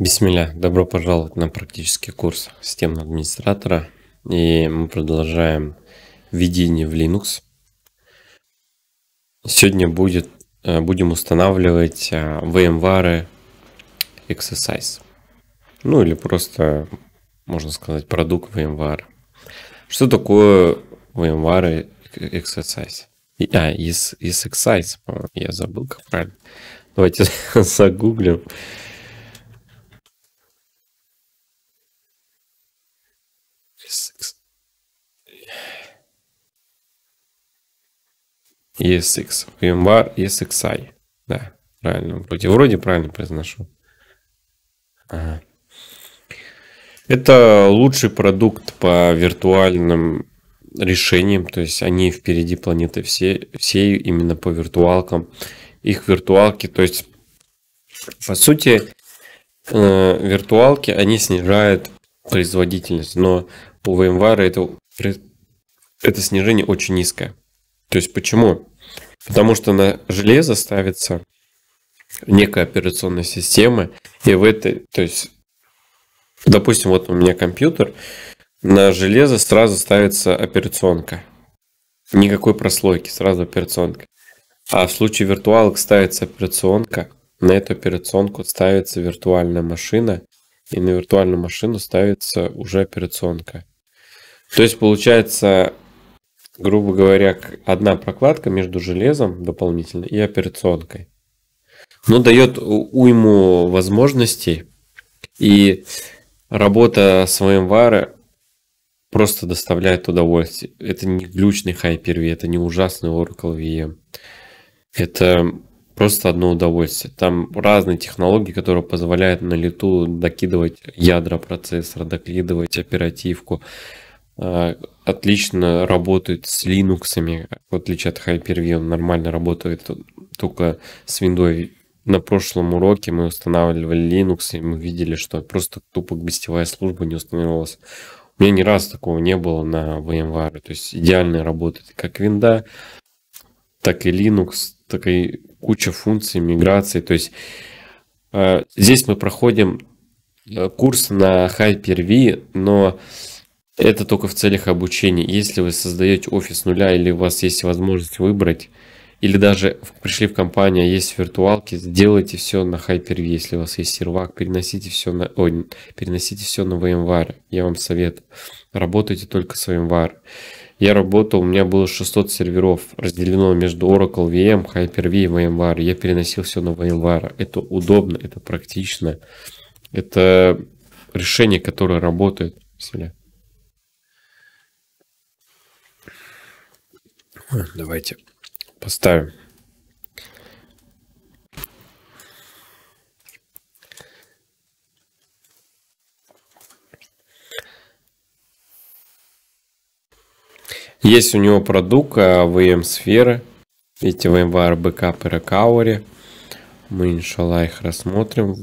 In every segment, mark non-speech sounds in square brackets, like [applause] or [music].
Бисмилля, добро пожаловать на практический курс системного администратора. И мы продолжаем введение в Linux. Сегодня будет, э, будем устанавливать э, VMware Exercise. Ну или просто, можно сказать, продукт VMware. Что такое VMware Exercise? А, из, из Exercise, я забыл, как правильно. Давайте [laughs] загуглим. ESX. VMware ESXi. Да, правильно. Вроде, вроде правильно произношу. Ага. Это лучший продукт по виртуальным решениям, то есть они впереди планеты все, все именно по виртуалкам. Их виртуалки, то есть по сути э, виртуалки, они снижают производительность, но у VMware это, это снижение очень низкое. То есть почему? Потому что на железо ставится некая операционная система, и в этой, то есть, допустим, вот у меня компьютер, на железо сразу ставится операционка. Никакой прослойки, сразу операционка. А в случае виртуалок ставится операционка, на эту операционку ставится виртуальная машина, и на виртуальную машину ставится уже операционка. То есть получается, грубо говоря, одна прокладка между железом дополнительно и операционкой. Но дает уйму возможностей. И работа с VMware просто доставляет удовольствие. Это не глючный Hyper-V, это не ужасный Oracle VM. Это просто одно удовольствие. Там разные технологии, которые позволяют на лету докидывать ядра процессора, докидывать оперативку. А, отлично работает с Linux, в отличие от Hyper-V, он нормально работает только с Windows. На прошлом уроке мы устанавливали Linux, и мы видели, что просто тупо гостевая служба не установилась. У меня ни разу такого не было на VMware. То есть идеально работает как винда, так и Linux, так и куча функций, миграции. То есть э, здесь мы проходим э, курс на Hyper-V, но это только в целях обучения. Если вы создаете офис нуля или у вас есть возможность выбрать, или даже пришли в компанию, а есть виртуалки, сделайте все на Hyper-V, если у вас есть сервак, переносите все на, ой, переносите все на VMware. Я вам советую. Работайте только с VMware. Я работал, у меня было 600 серверов, разделено между Oracle VM, Hyper-V и VMware. Я переносил все на VMware. Это удобно, это практично. Это решение, которое работает. Давайте поставим. Есть у него продукт VM сферы. Эти VMware Backup и Recovery. Мы, иншалла, их рассмотрим.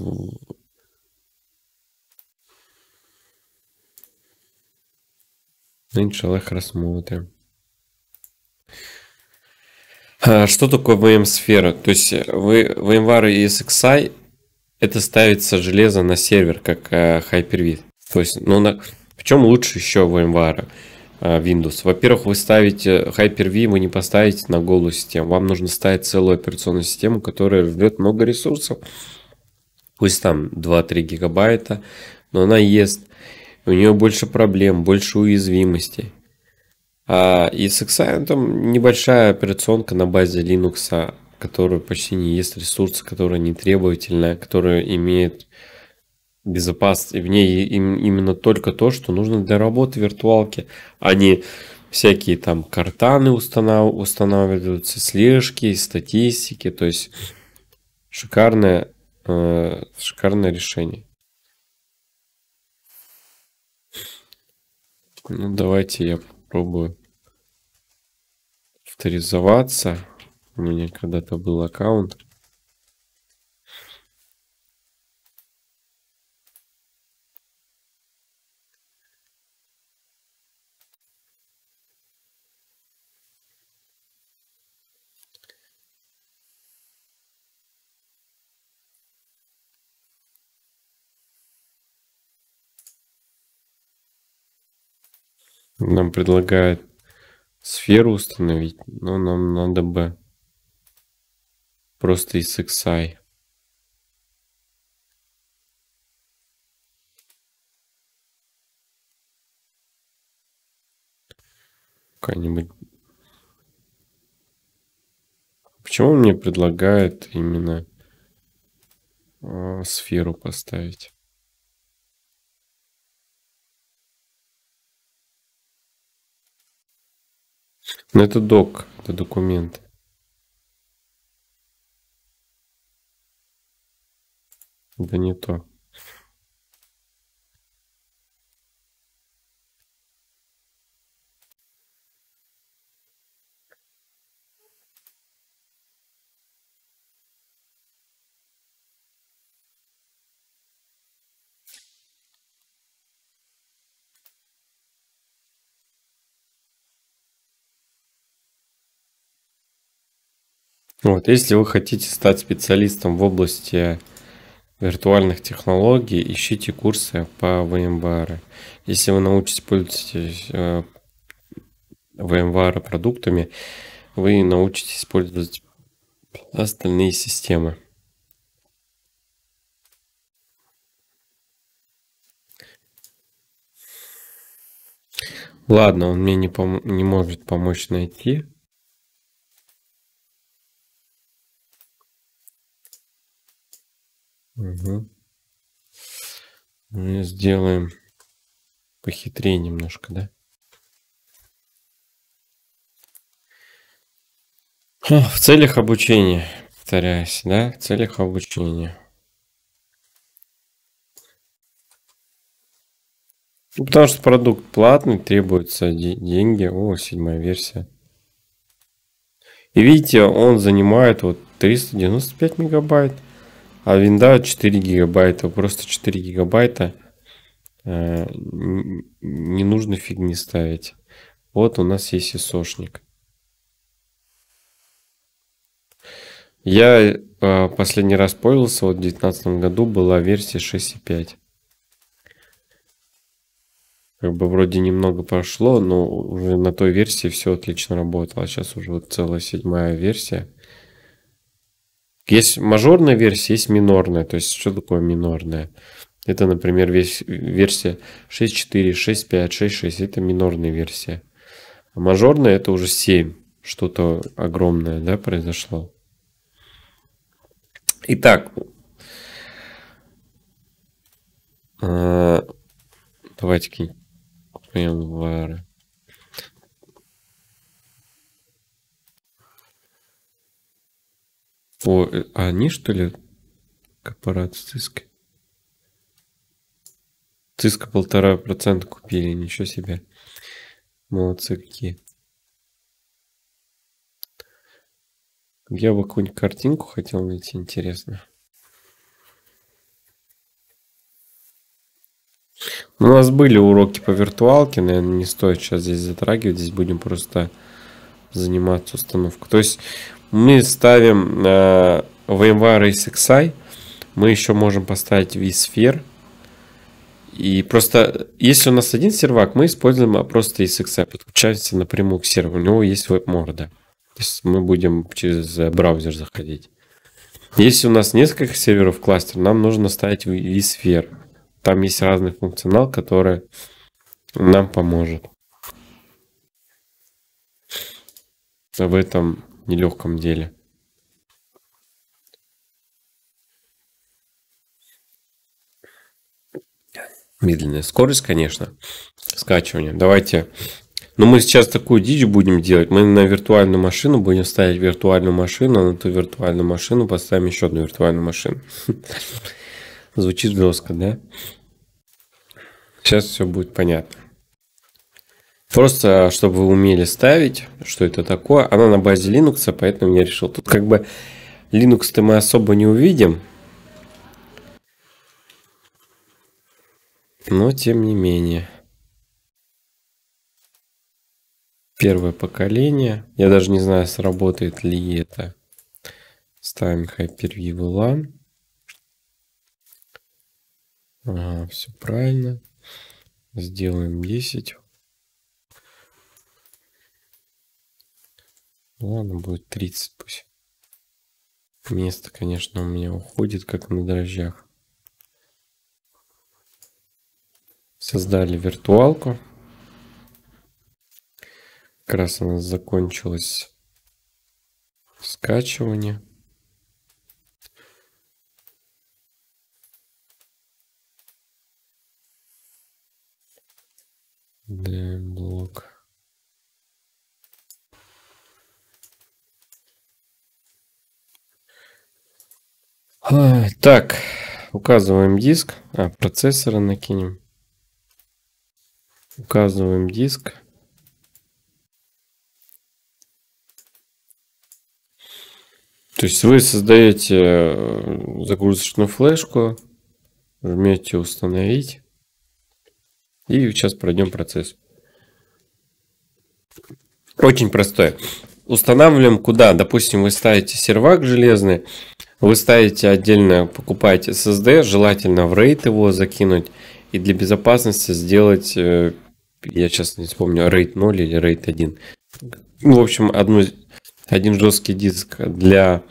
Иншалла, их рассмотрим. А, что такое VM-сфера? То есть э, вы, VMware и SXI это ставится железо на сервер, как э, Hyper-V. То есть, ну, на... в чем лучше еще VMware? Э, Windows. Во-первых, вы ставите Hyper-V, вы не поставите на голую систему. Вам нужно ставить целую операционную систему, которая ждет много ресурсов. Пусть там 2-3 гигабайта, но она ест. У нее больше проблем, больше уязвимостей. А и с Xi там небольшая операционка на базе Linux, которая почти не есть ресурсы, которая не требовательная, которая имеет безопасность. И в ней именно только то, что нужно для работы виртуалки, а не всякие там картаны установ... устанавливаются, слежки, статистики. То есть шикарное, э, шикарное решение. Ну, давайте я попробую авторизоваться. У меня когда-то был аккаунт. Нам предлагают сферу установить, но нам надо бы просто из XI. Какая-нибудь... Почему мне предлагает именно э, сферу поставить? Ну, это док, это документ. Это не то. Вот, если вы хотите стать специалистом в области виртуальных технологий, ищите курсы по VMware. Если вы научитесь пользоваться VMware продуктами, вы научитесь использовать остальные системы. Ладно, он мне не, пом не может помочь найти. Угу. Мы сделаем похитрее немножко, да? В целях обучения, повторяюсь, да, в целях обучения. Ну, потому что продукт платный, требуются деньги. О, седьмая версия. И видите, он занимает вот 395 мегабайт. А винда 4 гигабайта, просто 4 гигабайта. Э, не нужно фигни ставить. Вот у нас есть исошник. Я э, последний раз пользовался, вот в 2019 году была версия 6.5. Как бы вроде немного прошло, но уже на той версии все отлично работало. Сейчас уже вот целая седьмая версия. Есть мажорная версия, есть минорная. То есть, что такое минорная? Это, например, весь, версия 6.4, 6.5, 6.6. Это минорная версия. А мажорная это уже 7. Что-то огромное, да, произошло. Итак, а, давайте какие-нибудь О, э, они что ли корпорация Циска? Циска полтора процента купили, ничего себе. Молодцы какие. Я бы какую-нибудь картинку хотел найти, интересно. У нас были уроки по виртуалке, наверное, не стоит сейчас здесь затрагивать, здесь будем просто заниматься установкой. То есть мы ставим э, VMware SXI, мы еще можем поставить vSphere. И просто, если у нас один сервак, мы используем просто SXI, подключаемся напрямую к серверу. У него есть веб-морда. То есть мы будем через браузер заходить. Если у нас несколько серверов кластер, нам нужно ставить vSphere. Там есть разный функционал, который нам поможет. В этом нелегком деле. Медленная скорость, конечно, скачивания. Давайте. Но мы сейчас такую дичь будем делать. Мы на виртуальную машину будем ставить виртуальную машину, а на эту виртуальную машину поставим еще одну виртуальную машину. [laughs] Звучит жестко, да? Сейчас все будет понятно. Просто, чтобы вы умели ставить, что это такое. Она на базе Linux, поэтому я решил. Тут как бы Linux-то мы особо не увидим. Но тем не менее. Первое поколение. Я даже не знаю, сработает ли это. Ставим Hyper-V LAN. Ага, все правильно. Сделаем 10. Ладно, будет 30 пусть. Место, конечно, у меня уходит, как на дрожжах. Создали виртуалку. Как раз у нас закончилось скачивание. блок. А, так, указываем диск. А, процессора накинем. Указываем диск. То есть вы создаете э, загрузочную флешку, жмете установить. И сейчас пройдем процесс. Очень простое. Устанавливаем куда? Допустим, вы ставите сервак железный, вы ставите отдельно, покупаете SSD, желательно в RAID его закинуть. И для безопасности сделать, э, я сейчас не вспомню, RAID 0 или RAID 1. Ну, в общем, одну один жесткий диск для,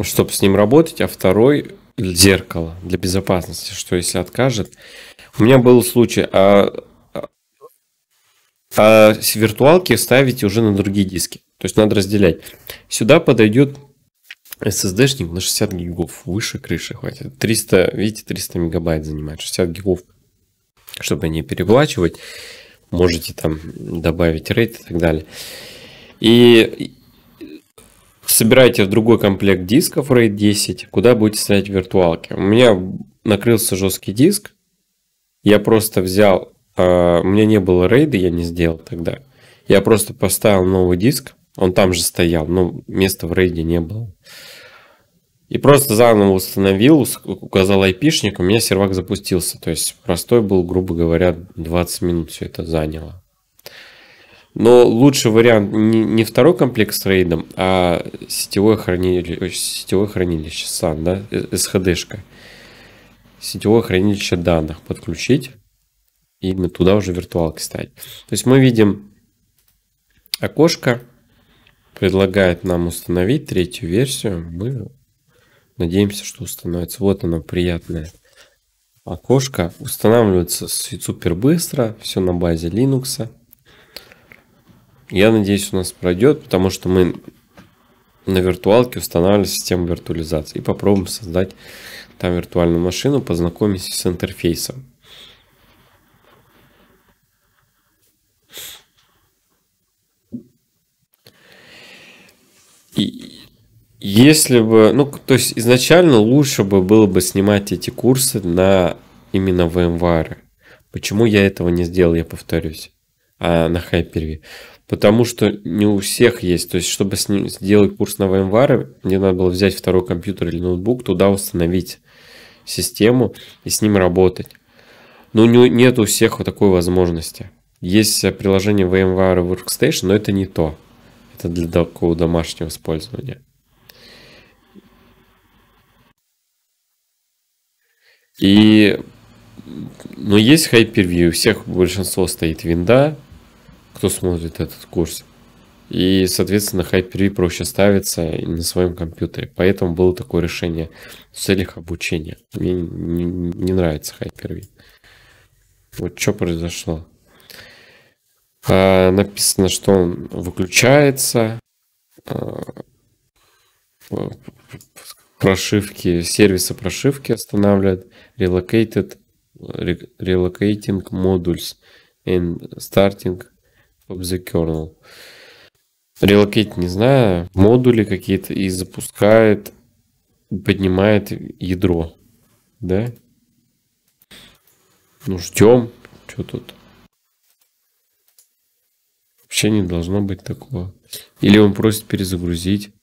чтобы с ним работать, а второй зеркало для безопасности, что если откажет. У меня был случай, а, а виртуалки ставите уже на другие диски. То есть надо разделять. Сюда подойдет SSD-шник на 60 гигов. Выше крыши хватит. 300, видите, 300 мегабайт занимает. 60 гигов. Чтобы не переплачивать, можете там добавить RAID и так далее. И собираете в другой комплект дисков RAID 10, куда будете ставить виртуалки. У меня накрылся жесткий диск, я просто взял, э, у меня не было RAID, я не сделал тогда. Я просто поставил новый диск, он там же стоял, но места в RAID не было. И просто заново установил, указал айпишник, у меня сервак запустился. То есть простой был, грубо говоря, 20 минут все это заняло. Но лучший вариант не, не второй комплект с рейдом, а сетевое хранилище, сетевое хранилище SAN, да, SHD-шка. Сетевое хранилище данных подключить и мы туда уже виртуалки ставить. То есть мы видим окошко, предлагает нам установить третью версию. Мы надеемся, что установится. Вот оно приятное окошко. Устанавливается супер быстро, все на базе Linux. Я надеюсь, у нас пройдет, потому что мы на виртуалке устанавливали систему виртуализации. И попробуем создать там виртуальную машину, познакомимся с интерфейсом. И если бы, ну, то есть изначально лучше бы было бы снимать эти курсы на именно VMware. Почему я этого не сделал, я повторюсь, а на Hyper-V? Потому что не у всех есть. То есть, чтобы с ним сделать курс на VMware, мне надо было взять второй компьютер или ноутбук, туда установить систему и с ним работать. Но не, нет у всех вот такой возможности. Есть приложение VMware Workstation, но это не то. Это для такого домашнего использования. И но есть Hyper-V, у всех большинство стоит винда, кто смотрит этот курс. И, соответственно, Hyper-V проще ставится на своем компьютере. Поэтому было такое решение в целях обучения. Мне не, не нравится Hyper-V. Вот что произошло. А, написано, что он выключается. А, прошивки, сервисы прошивки останавливают. Relocated, relocating modules and starting of the kernel. Relocate, не знаю, модули какие-то и запускает, поднимает ядро. Да? Ну, ждем. Что тут? Вообще не должно быть такого. Или он просит перезагрузить.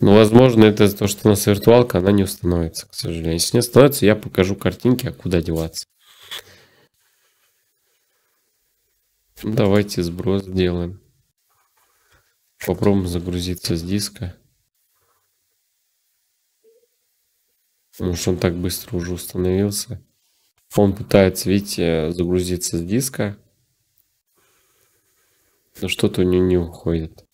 Ну, возможно, это то, что у нас виртуалка, она не установится, к сожалению. Если не установится, я покажу картинки, а куда деваться. Давайте сброс сделаем. Попробуем загрузиться с диска. Может он так быстро уже установился. Он пытается, видите, загрузиться с диска. Но что-то у нее не уходит.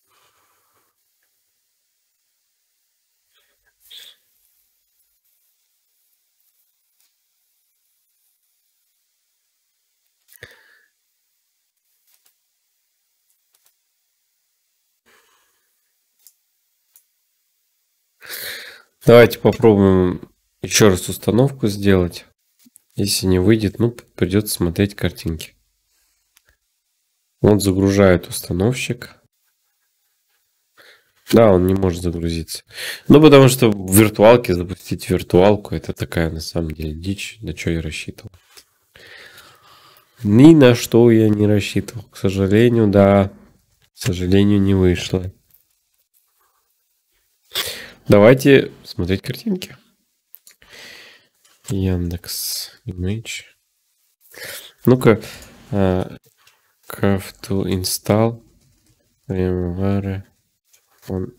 Давайте попробуем еще раз установку сделать. Если не выйдет, ну, придется смотреть картинки. Он загружает установщик. Да, он не может загрузиться. Ну, потому что в виртуалке запустить виртуалку, это такая, на самом деле, дичь, на что я рассчитывал. Ни на что я не рассчитывал. К сожалению, да, к сожалению, не вышло. Давайте смотреть картинки. Яндекс Image. Ну-ка, uh, have to install VMware on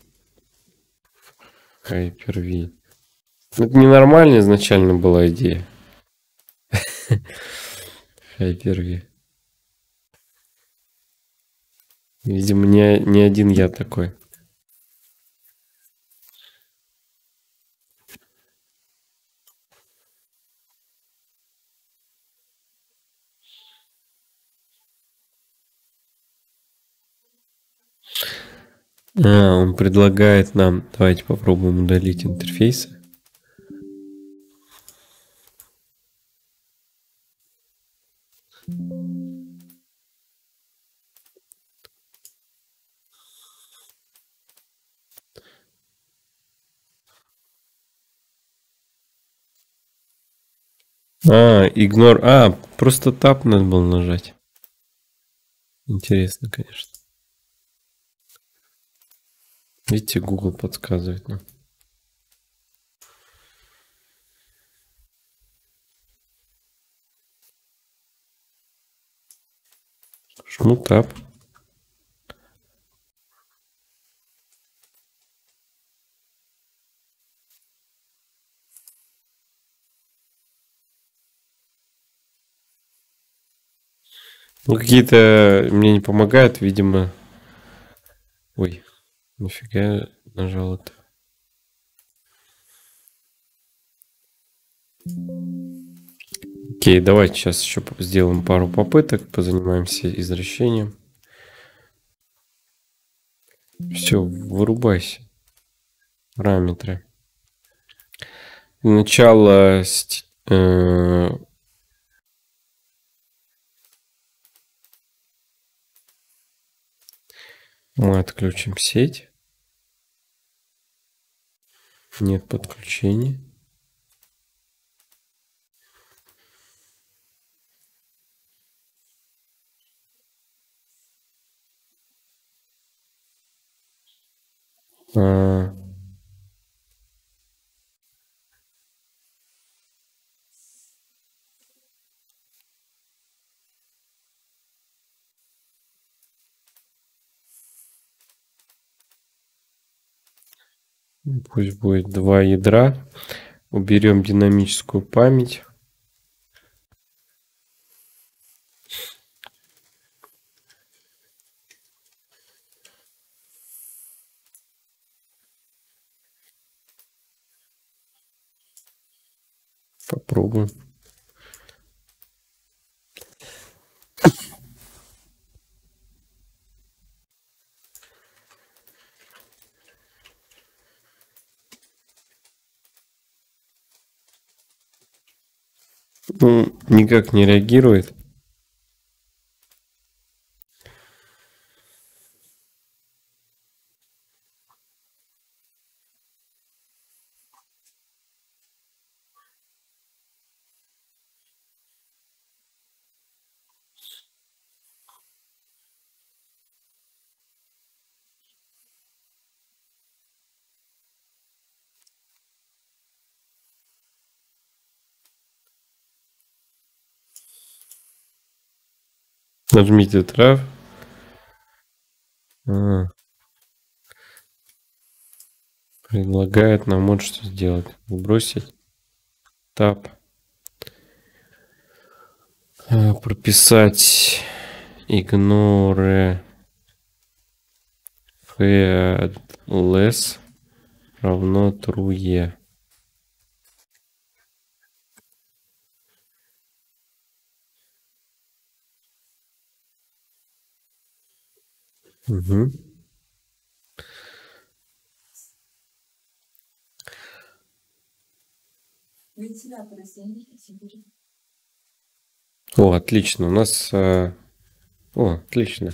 Hyper-V. Это ненормальная изначально была идея. [laughs] Hyper-V. Видимо, не, не один я такой. А, он предлагает нам... Давайте попробуем удалить интерфейсы. А, игнор. А, просто тап надо было нажать. Интересно, конечно. Видите, Google подсказывает нам. Жму тап. Ну, какие-то мне не помогают, видимо. Ой. Нифига нажал это. Окей, давайте сейчас еще сделаем пару попыток, позанимаемся извращением. Все, вырубайся. Параметры. Начало э, Мы отключим сеть. Нет подключения. А... Пусть будет два ядра. Уберем динамическую память. Попробуем. Ну, никак не реагирует. Нажмите трав. А. Предлагает нам вот что сделать. Бросить. Тап. А, прописать игноре headless равно true. Угу. О, отлично. У нас... Э, о, отлично.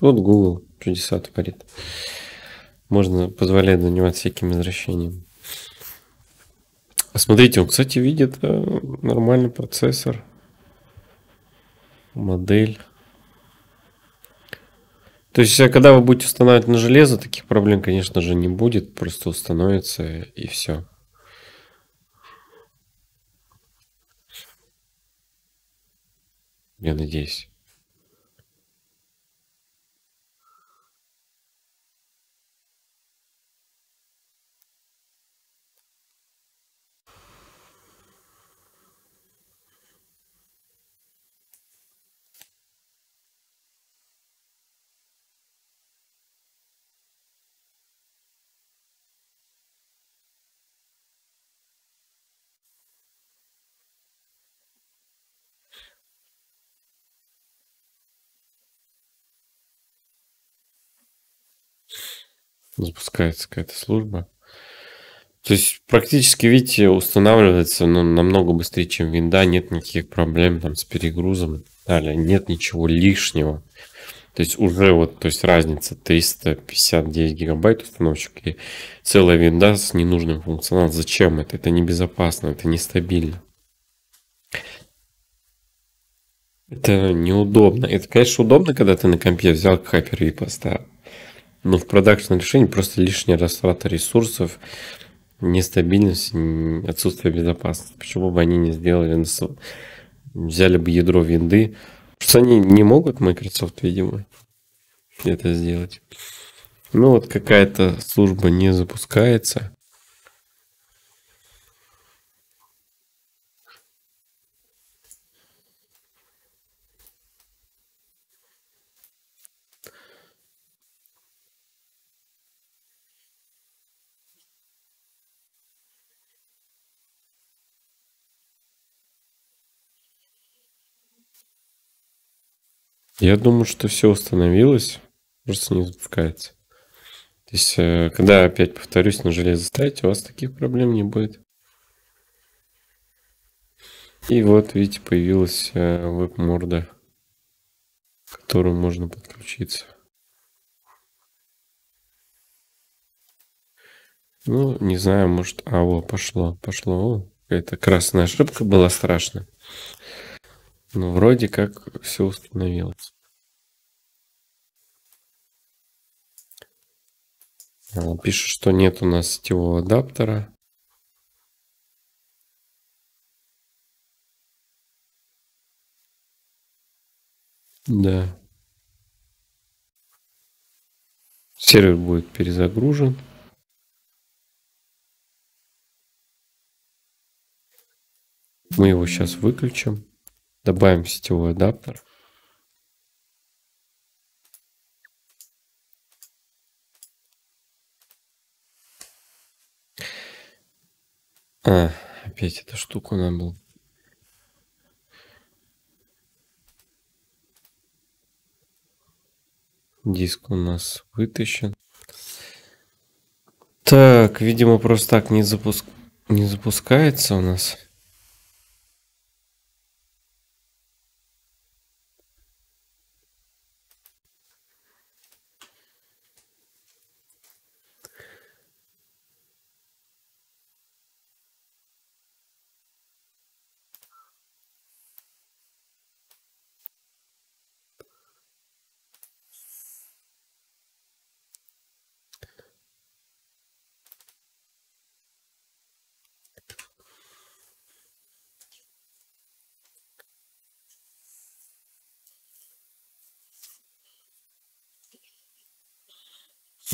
Вот Google чудеса творит. Можно позволять заниматься всякими возвращениями. Смотрите, он, кстати, видит э, нормальный процессор. Модель. То есть, э, когда вы будете устанавливать на железо, таких проблем, конечно же, не будет. Просто установится и все. Я надеюсь. Запускается какая-то служба. То есть практически, видите, устанавливается ну, намного быстрее, чем винда, нет никаких проблем там с перегрузом далее, нет ничего лишнего. То есть уже вот, то есть разница 359 гигабайт установщик и целая винда с ненужным функционалом. Зачем это? Это небезопасно, это нестабильно. Это неудобно. Это, конечно, удобно, когда ты на компе взял Hyper-V поставил. Но в продакшн решении просто лишняя растрата ресурсов, нестабильность, отсутствие безопасности. Почему бы они не сделали, взяли бы ядро винды? Что они не могут, Microsoft, видимо, это сделать. Ну вот какая-то служба не запускается. Я думаю, что все установилось, просто не запускается. То есть, э, когда опять повторюсь, на железо ставить, у вас таких проблем не будет. И вот, видите, появилась э, веб-морда, к которой можно подключиться. Ну, не знаю, может... А, вот, пошло, пошло. О, какая-то красная ошибка была страшная. Ну, вроде как все установилось. А, пишет, что нет у нас сетевого адаптера. Да. Сервер будет перезагружен. Мы его сейчас выключим. Добавим сетевой адаптер. А, опять эта штука надо было. Диск у нас вытащен. Так, видимо, просто так не, запуск... не запускается у нас.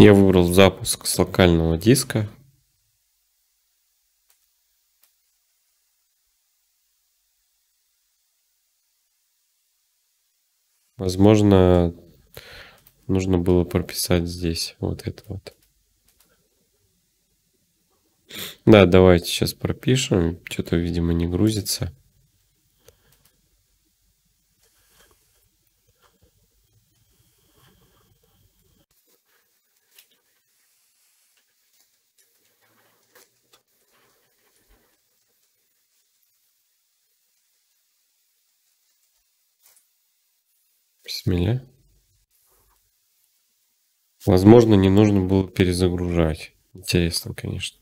Я выбрал запуск с локального диска. Возможно, нужно было прописать здесь вот это вот. Да, давайте сейчас пропишем. Что-то, видимо, не грузится. Бисмилля. Возможно, не нужно было перезагружать. Интересно, конечно.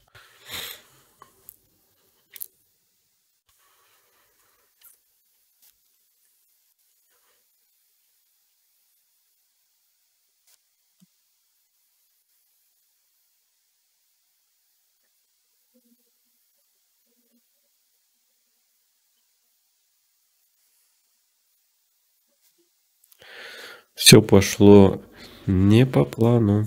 Все пошло не по плану.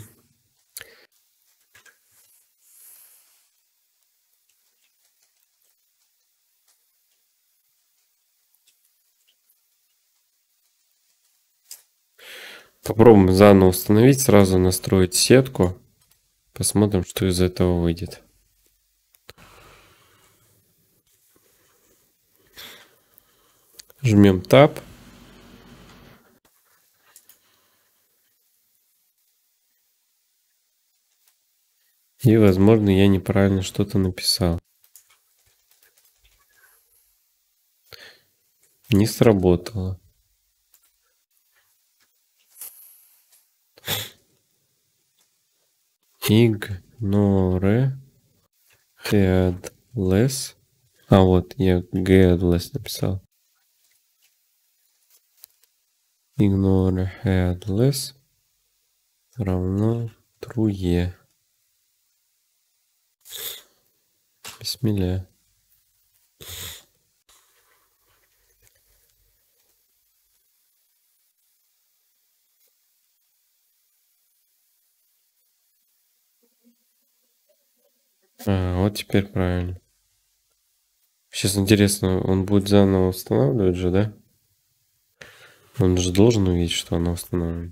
Попробуем заново установить, сразу настроить сетку. Посмотрим, что из этого выйдет. Жмем Tab. И, возможно, я неправильно что-то написал. Не сработало. Ignore headless. А вот я headless написал. Ignore headless равно true. Бисмилля. А, вот теперь правильно. Сейчас интересно, он будет заново устанавливать же, да? Он же должен увидеть, что она установлена.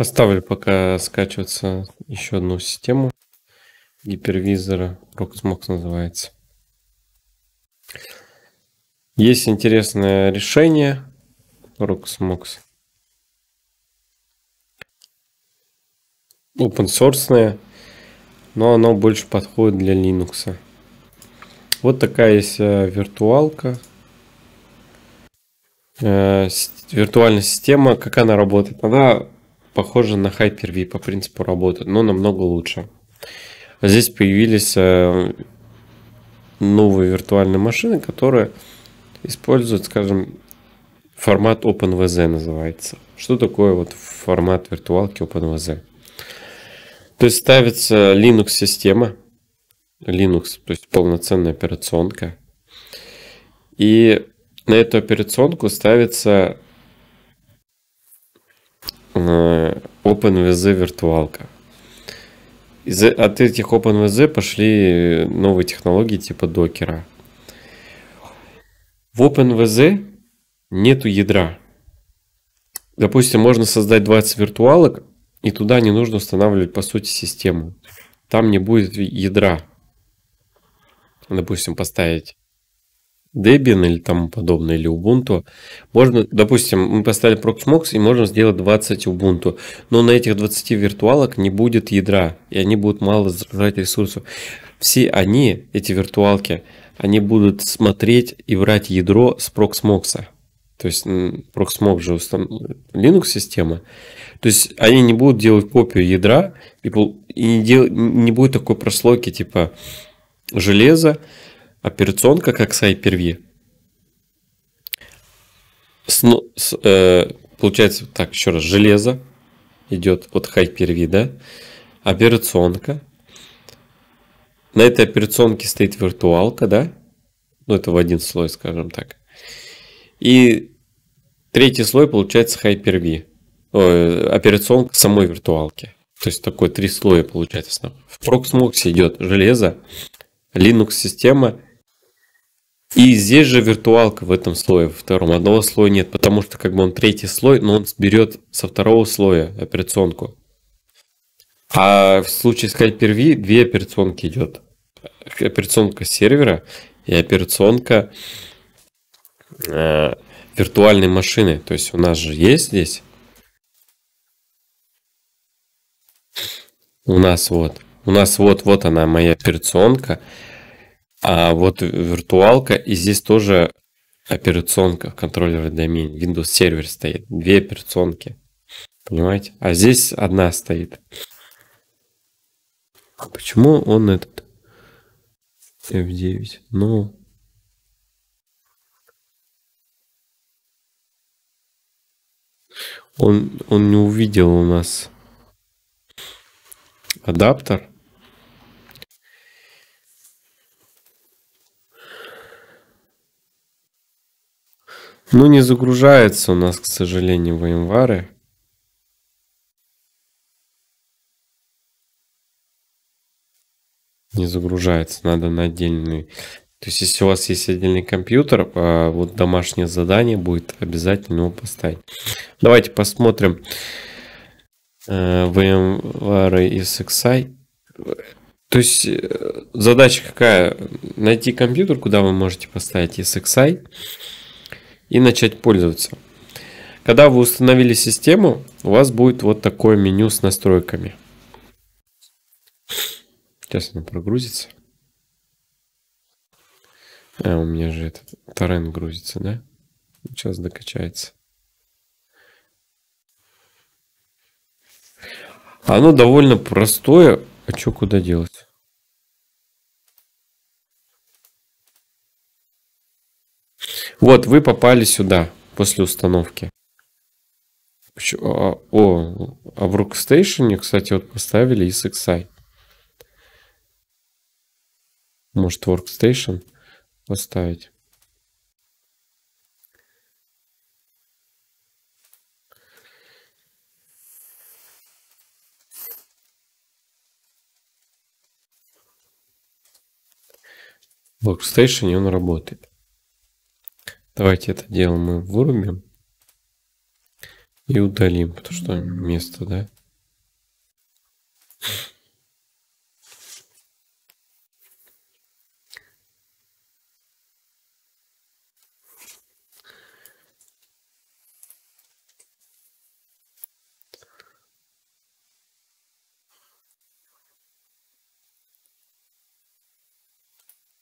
Поставлю пока скачиваться еще одну систему гипервизора. Proxmox называется. Есть интересное решение Proxmox. Open source, но оно больше подходит для Linux. Вот такая есть э, виртуалка. Э, виртуальная система, как она работает? Она похоже на Hyper-V по принципу работает, но намного лучше. Здесь появились э, новые виртуальные машины, которые используют, скажем, формат OpenVZ называется. Что такое вот формат виртуалки OpenVZ? То есть ставится Linux-система, Linux, то есть полноценная операционка. И на эту операционку ставится OpenVZ виртуалка. Из, от этих OpenVZ пошли новые технологии типа докера. В OpenVZ нету ядра. Допустим, можно создать 20 виртуалок, и туда не нужно устанавливать, по сути, систему. Там не будет ядра. Допустим, поставить Debian или тому подобное, или Ubuntu, можно, допустим, мы поставили Proxmox и можно сделать 20 Ubuntu, но на этих 20 виртуалок не будет ядра, и они будут мало жрать ресурсов. Все они, эти виртуалки, они будут смотреть и брать ядро с Proxmox. То есть Proxmox же. Linux система. То есть они не будут делать копию ядра и, не, дел... не будет такой прослойки типа железо, операционка, как с Hyper-V. С, с, э, получается так, еще раз, железо идет, вот Hyper-V, да, операционка. На этой операционке стоит виртуалка, да, ну это в один слой, скажем так. И третий слой получается Hyper-V, операционка самой виртуалки. То есть такой три слоя получается. В Proxmox идет железо, Linux-система и здесь же виртуалка в этом слое, во втором. Одного слоя нет, потому что как бы он третий слой, но он берет со второго слоя операционку. А в случае с Hyper-V две операционки идет. Операционка сервера и операционка э, виртуальной машины. То есть у нас же есть здесь. У нас вот. У нас вот, вот она моя операционка. А вот виртуалка, и здесь тоже операционка, контроллер домен. Windows сервер стоит. Две операционки. Понимаете? А здесь одна стоит. А почему он этот F9? Ну, он, он не увидел у нас адаптер. Ну, не загружается у нас, к сожалению, VMware. Не загружается, надо на отдельный. То есть, если у вас есть отдельный компьютер, а, вот домашнее задание будет обязательно его поставить. Давайте посмотрим э, VMware и SXI. То есть, э, задача какая? Найти компьютер, куда вы можете поставить SXI и начать пользоваться. Когда вы установили систему, у вас будет вот такое меню с настройками. Сейчас оно прогрузится. А, у меня же этот торрент грузится, да? Сейчас докачается. Оно довольно простое. А что куда делать? Вот, вы попали сюда после установки. А, о, а в Workstation, кстати, вот поставили ESXi. Может, Workstation поставить. Workstation он работает. Давайте это дело мы вырубим и удалим, потому что место, да?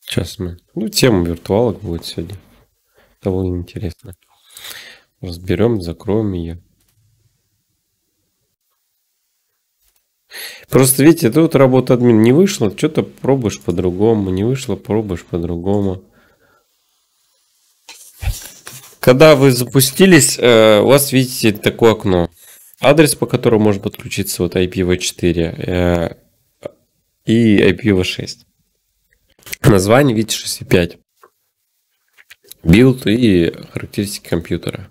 Сейчас мы... Ну, тема виртуалок будет сегодня довольно интересно. Разберем, закроем ее. Просто видите, тут работа админ не вышла, что-то пробуешь по-другому, не вышло, пробуешь по-другому. Когда вы запустились, э, у вас видите такое окно. Адрес, по которому можно подключиться, вот IPv4 э, и IPv6. Название видите 6.5 build и характеристики компьютера.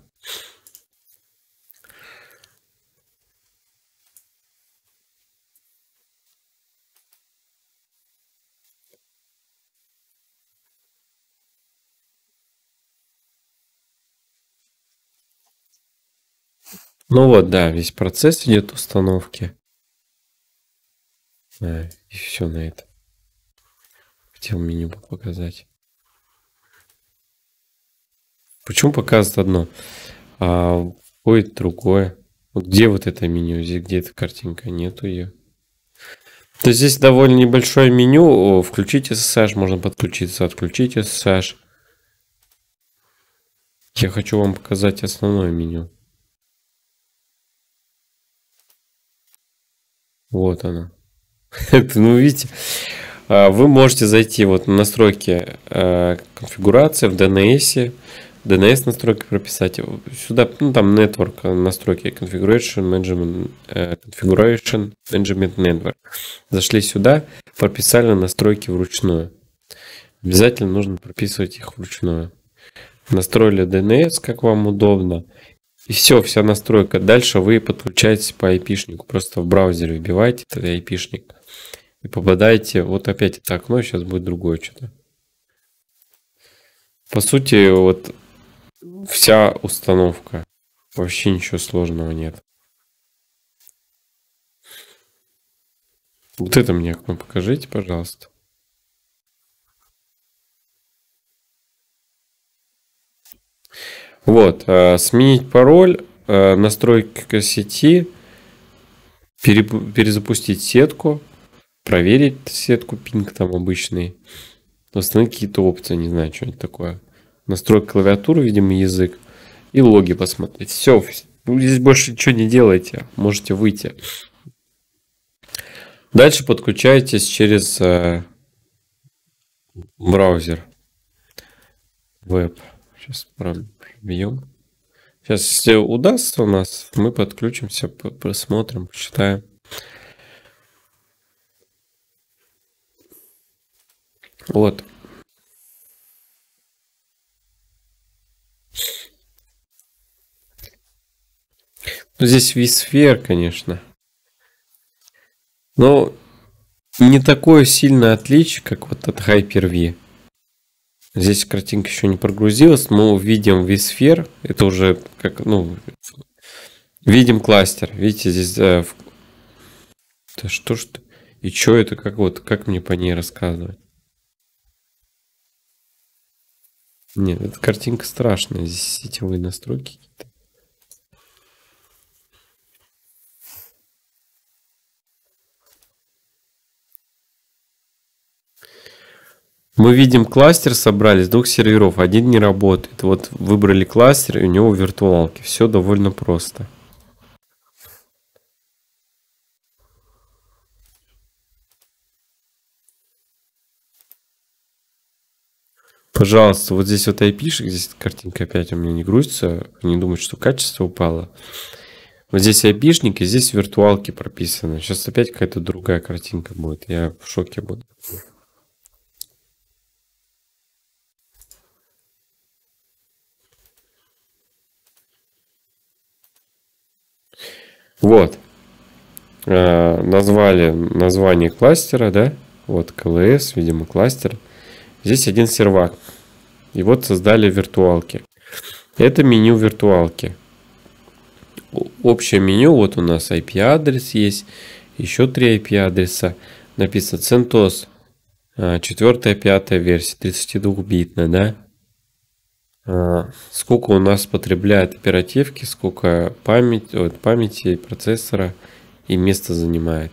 Ну вот, да, весь процесс идет установки. А, и все на это. Хотел меню показать. Почему показывает одно, а входит другое? Вот где вот это меню? Здесь где эта картинка? Нету ее. То есть здесь довольно небольшое меню. Включить SSH, можно подключиться, отключить SSH. Я хочу вам показать основное меню. Вот оно. [laughs] Ну, видите, а, вы можете зайти вот на настройки э, конфигурации в DNS, DNS настройки прописать. Сюда, ну там network настройки configuration management, э, configuration management network. Зашли сюда, прописали настройки вручную. Обязательно нужно прописывать их вручную. Настроили DNS, как вам удобно. И все, вся настройка. Дальше вы подключаетесь по IP-шнику. Просто в браузере вбиваете этот IP-шник и попадаете, вот опять это окно, сейчас будет другое что-то. По сути, вот вся установка. Вообще ничего сложного нет. Вот это мне окно покажите, пожалуйста. Вот, э, сменить пароль, э, настройка сети, перезапустить сетку, проверить сетку пинг там обычный, установить какие-то опции, не знаю, что это такое. Настройка клавиатуры, видимо, язык. И логи посмотреть. Все, вы здесь больше ничего не делаете. Можете выйти. Дальше подключаетесь через э, браузер. Веб. Сейчас пробьем. Сейчас, если удастся у нас, мы подключимся, посмотрим, почитаем. Вот. Ну, здесь висфер, конечно. Но не такое сильное отличие, как вот от Hyper-V. Здесь картинка еще не прогрузилась. Мы видим висфер. Это уже как, ну, видим кластер. Видите, здесь... Э, да что ж ты? И что это? Как вот, как мне по ней рассказывать? Нет, эта картинка страшная. Здесь сетевые настройки какие-то. Мы видим кластер собрали с двух серверов. Один не работает. Вот выбрали кластер, и у него виртуалки. Все довольно просто. Пожалуйста, вот здесь вот IP-шек, здесь картинка опять у меня не грузится, не думаю, что качество упало. Вот здесь IP-шник, и здесь виртуалки прописаны. Сейчас опять какая-то другая картинка будет, я в шоке буду. Вот. Э, назвали название кластера, да? Вот КЛС, видимо, кластер. Здесь один сервак. И вот создали виртуалки. Это меню виртуалки. Общее меню, вот у нас IP-адрес есть, еще три IP-адреса. Написано CentOS, 4 5 версия, 32-битная, да? А, сколько у нас потребляет оперативки, сколько память, вот, памяти, процессора и место занимает.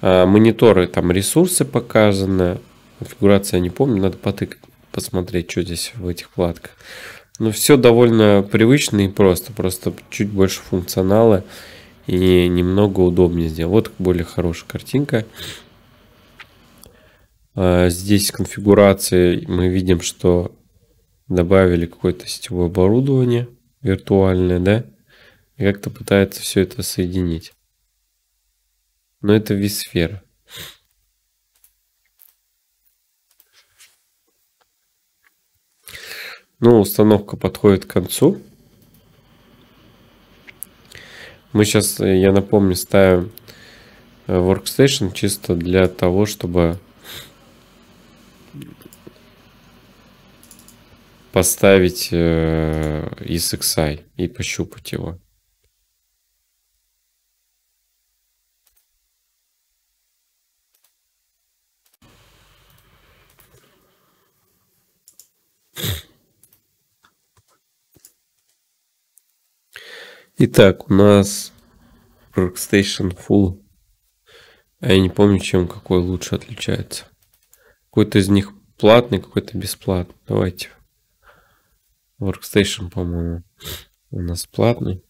А, мониторы, там ресурсы показаны, Конфигурация не помню, надо потыкать, посмотреть, что здесь в этих вкладках. Но все довольно привычно и просто, просто чуть больше функционала и немного удобнее сделать. Вот более хорошая картинка. А, здесь конфигурации мы видим, что добавили какое-то сетевое оборудование виртуальное, да? И как-то пытается все это соединить. Но это висфера. Ну, установка подходит к концу. Мы сейчас, э, я напомню, ставим э, Workstation чисто для того, чтобы поставить э, ESXi и пощупать его. Итак, у нас Workstation Full. А я не помню, чем какой лучше отличается. Какой-то из них платный, какой-то бесплатный. Давайте. Workstation, по-моему, у нас платный.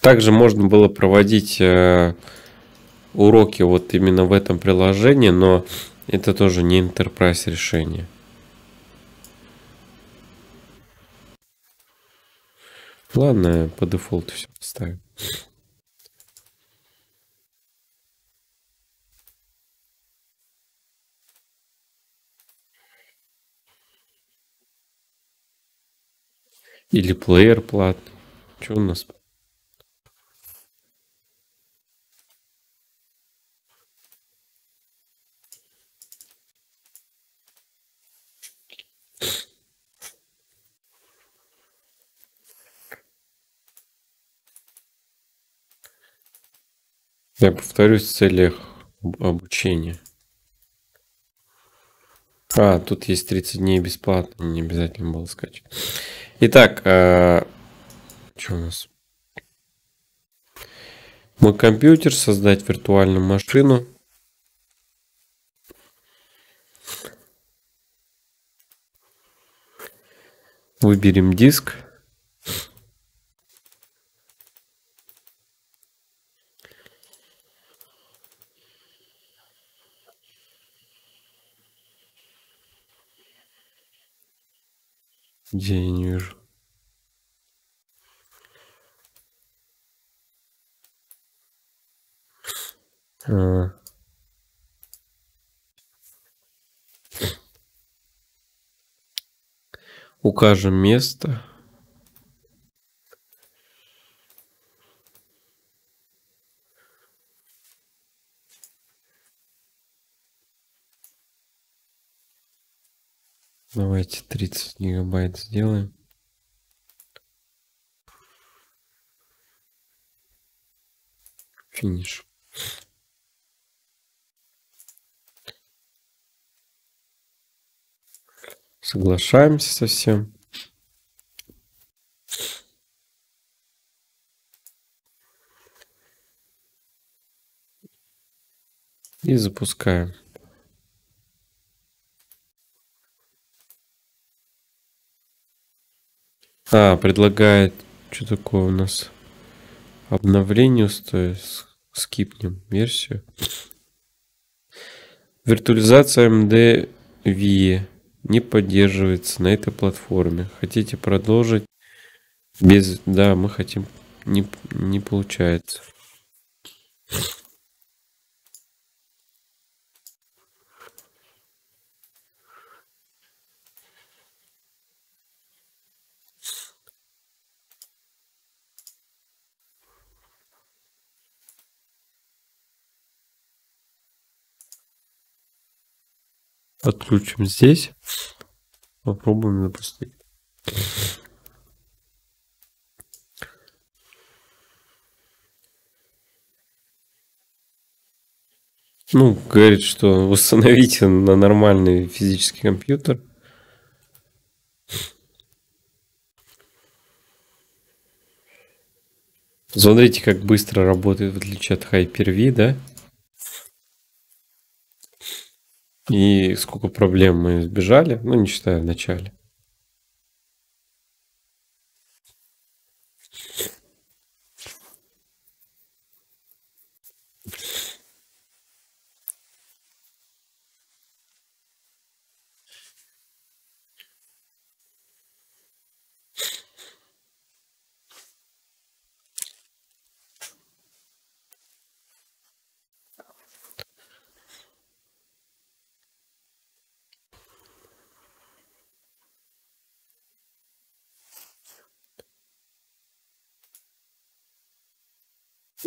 Также можно было проводить э, уроки вот именно в этом приложении, но это тоже не enterprise решение. Ладно, по дефолту все поставим. Или плеер платный. Что у нас? Я повторюсь в целях обучения. А, тут есть 30 дней бесплатно, не обязательно было скачивать. Итак, а, что у нас? Мой компьютер, создать виртуальную машину. Выберем диск. Где я не вижу? А. Укажем место. Давайте 30 гигабайт сделаем. Финиш. Соглашаемся со всем. И запускаем. А, предлагает, что такое у нас? Обновление стоит. Скипнем версию. Виртуализация MD VIE не поддерживается на этой платформе. Хотите продолжить? Без... Да, мы хотим. Не, не получается. Отключим здесь. Попробуем запустить. Ну, говорит, что восстановите на нормальный физический компьютер. Смотрите, как быстро работает, в отличие от Hyper-V, да? И сколько проблем мы избежали, ну, не считая в начале.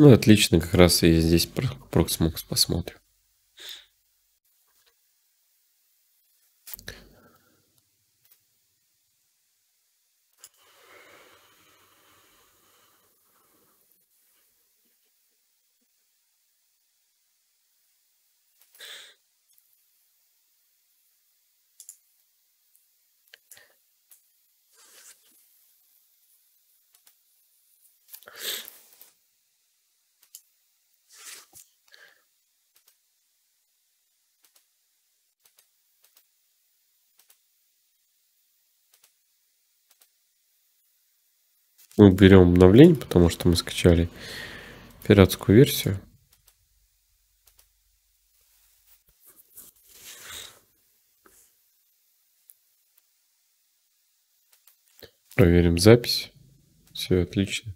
Ну, отлично, как раз и здесь Proxmox посмотрим. Мы берем обновление, потому что мы скачали пиратскую версию. Проверим запись. Все отлично.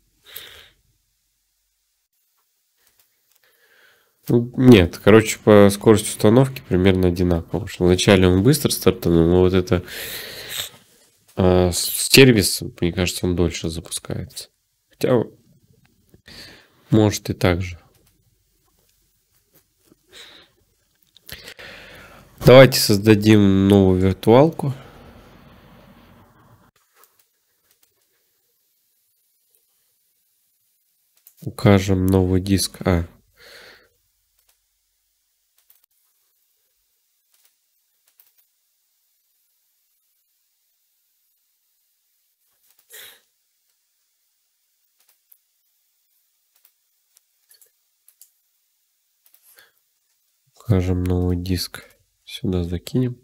Ну, нет, короче, по скорости установки примерно одинаково. Вначале он быстро стартанул, но вот это а, сервис, мне кажется, он дольше запускается. Хотя, может и так же. Давайте создадим новую виртуалку. Укажем новый диск. А, Укажем новый диск. Сюда закинем.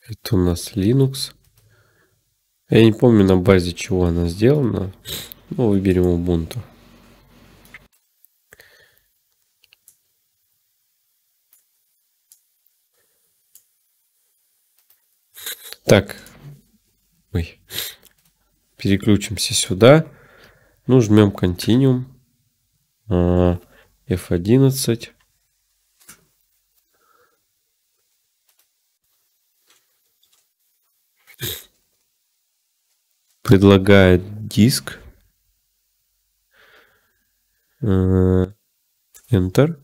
Это у нас Linux. Я не помню на базе чего она сделана. Ну, выберем Ubuntu. Так. Ой. Переключимся сюда. Ну, жмем Continuum. F11. Предлагает диск. Enter.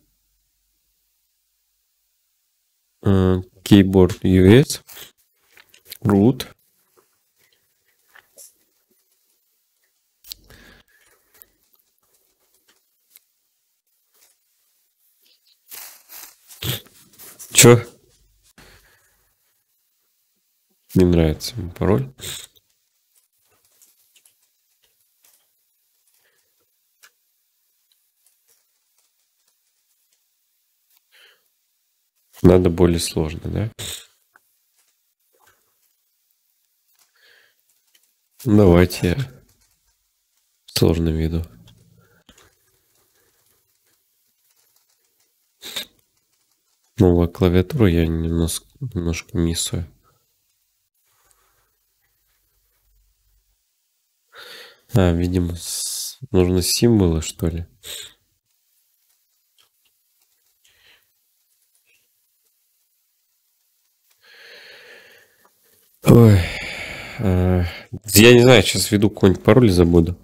Keyboard US root Чё? Не нравится ему пароль. Надо более сложно, да? Давайте я сложным виду. Новая клавиатура я немножко, немножко миссую. А, видимо, с... нужно символы, что ли? Ой. А, я не знаю, сейчас введу какой-нибудь пароль забуду.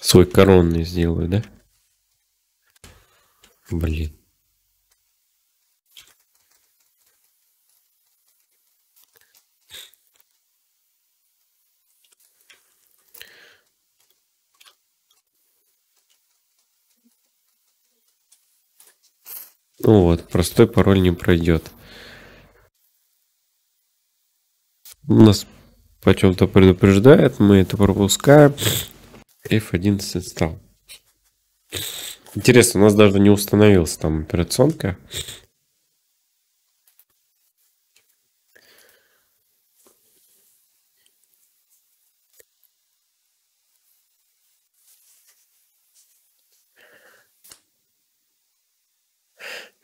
Свой коронный сделаю, да? Блин. Ну вот, простой пароль не пройдет. Нас по чем-то предупреждает, мы это пропускаем. F11 стал. Интересно, у нас даже не установилась там операционка.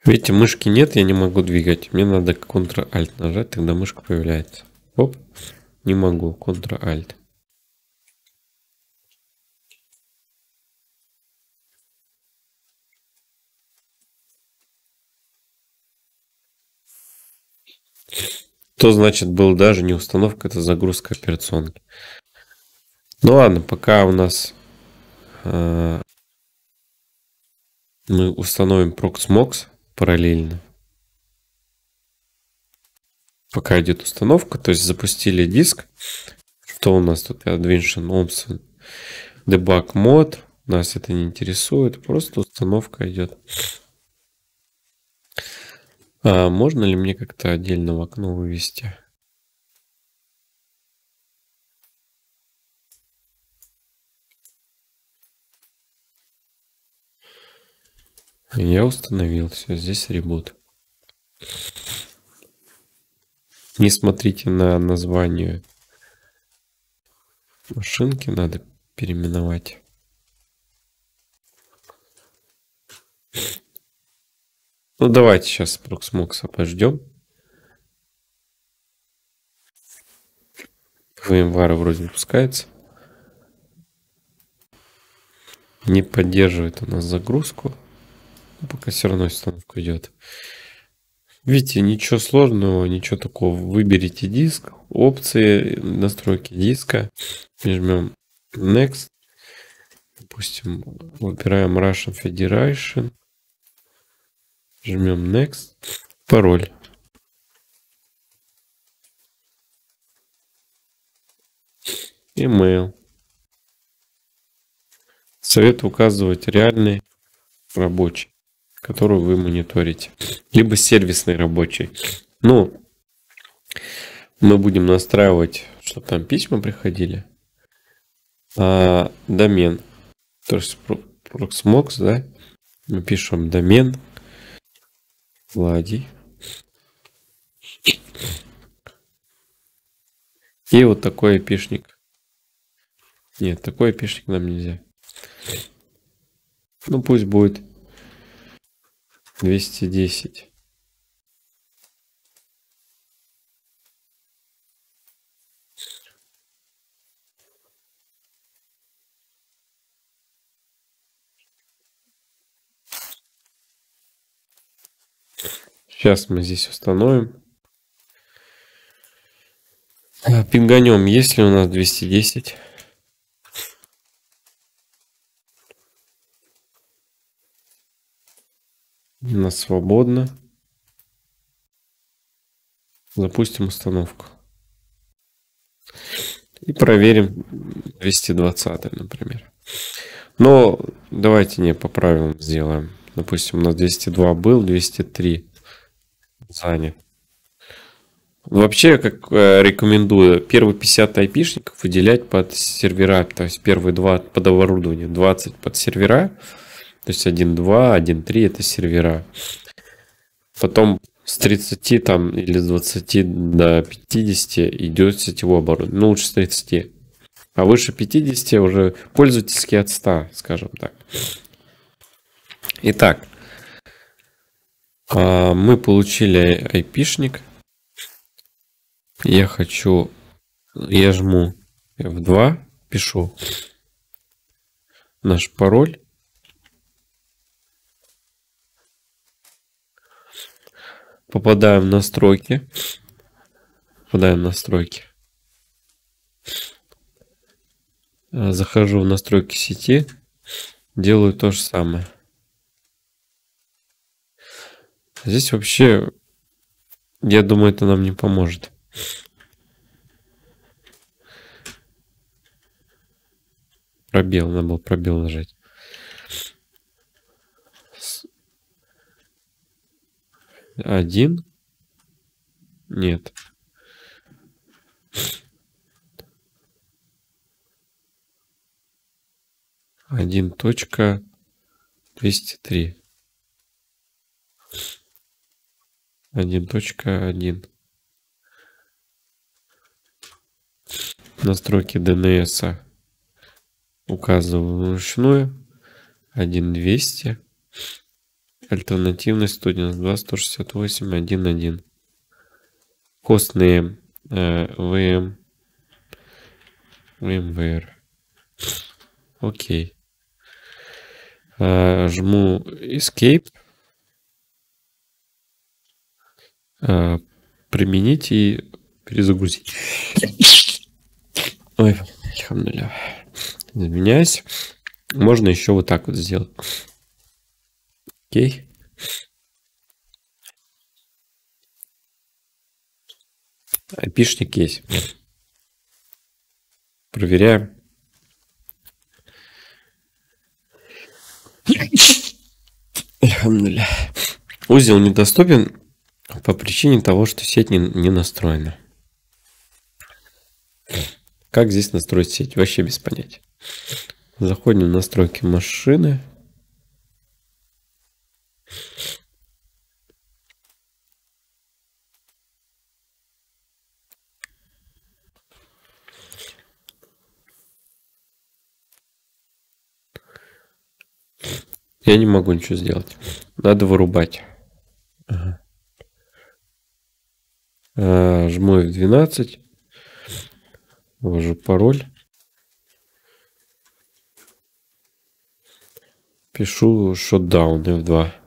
Видите, мышки нет, я не могу двигать. Мне надо Ctrl-Alt нажать, тогда мышка появляется. Оп, не могу, Ctrl-Alt. То значит был даже не установка, это загрузка операционки. Ну ладно, пока у нас э, мы установим Proxmox параллельно пока идет установка, то есть запустили диск. Что у нас тут? Advention Omsen. Debug мод. Нас это не интересует, просто установка идет. А можно ли мне как-то отдельно в окно вывести? Я установил все, здесь ребут. Не смотрите на название машинки, надо переименовать. Ну, давайте сейчас Проксмокса пождем. VMware вроде выпускается. Не поддерживает у нас загрузку. Пока все равно установка идет. Видите, ничего сложного, ничего такого. Выберите диск, опции, настройки диска. Нажмем Next. Допустим, выбираем Russian Federation. Жмем Next. Пароль. Email. Совет указывать реальный рабочий, который вы мониторите. Либо сервисный рабочий. Ну, мы будем настраивать, чтобы там письма приходили. А, домен. То есть Proxmox, да? Мы пишем домен. Влади. И вот такой опишник. Нет, такой опишник нам нельзя. Ну пусть будет 210. Сейчас мы здесь установим. Пинганем, есть ли у нас 210? У нас свободно. Запустим установку. И проверим 220, например. Но давайте не по правилам сделаем. Допустим, у нас 202 был, 203 занят. Вообще, как э, рекомендую, первые 50 айпишников выделять под сервера, то есть первые два под оборудование, 20 под сервера, то есть 1.2, 1.3 это сервера. Потом с 30 там или с 20 до 50 идет сетевое оборудование. Ну, лучше с 30. А выше 50 уже пользовательский от 100, скажем так. Итак, а, мы получили айпишник. Я хочу, я жму F2, пишу наш пароль. Попадаем в настройки. Попадаем в настройки. Захожу в настройки сети. Делаю то же самое. Здесь вообще, я думаю, это нам не поможет. Пробел, надо было пробел нажать. Один? Нет. Один точка двести три. 1.1. Настройки DNS указываю вручную. 1.200. Альтернативность 192, 168, 1.1. Костные э, VM. VMware. Окей. Э, жму Escape. Э, применить и перезагрузить. Ой, хамнуля. Извиняюсь. Можно еще вот так вот сделать. Окей. Опишник есть. Проверяем. Узел недоступен по причине того, что сеть не, не настроена. Как здесь настроить сеть? Вообще без понятия. Заходим в настройки машины. Я не могу ничего сделать. Надо вырубать. Ага. А, жму F12. Ввожу пароль. Пишу shutdown F2.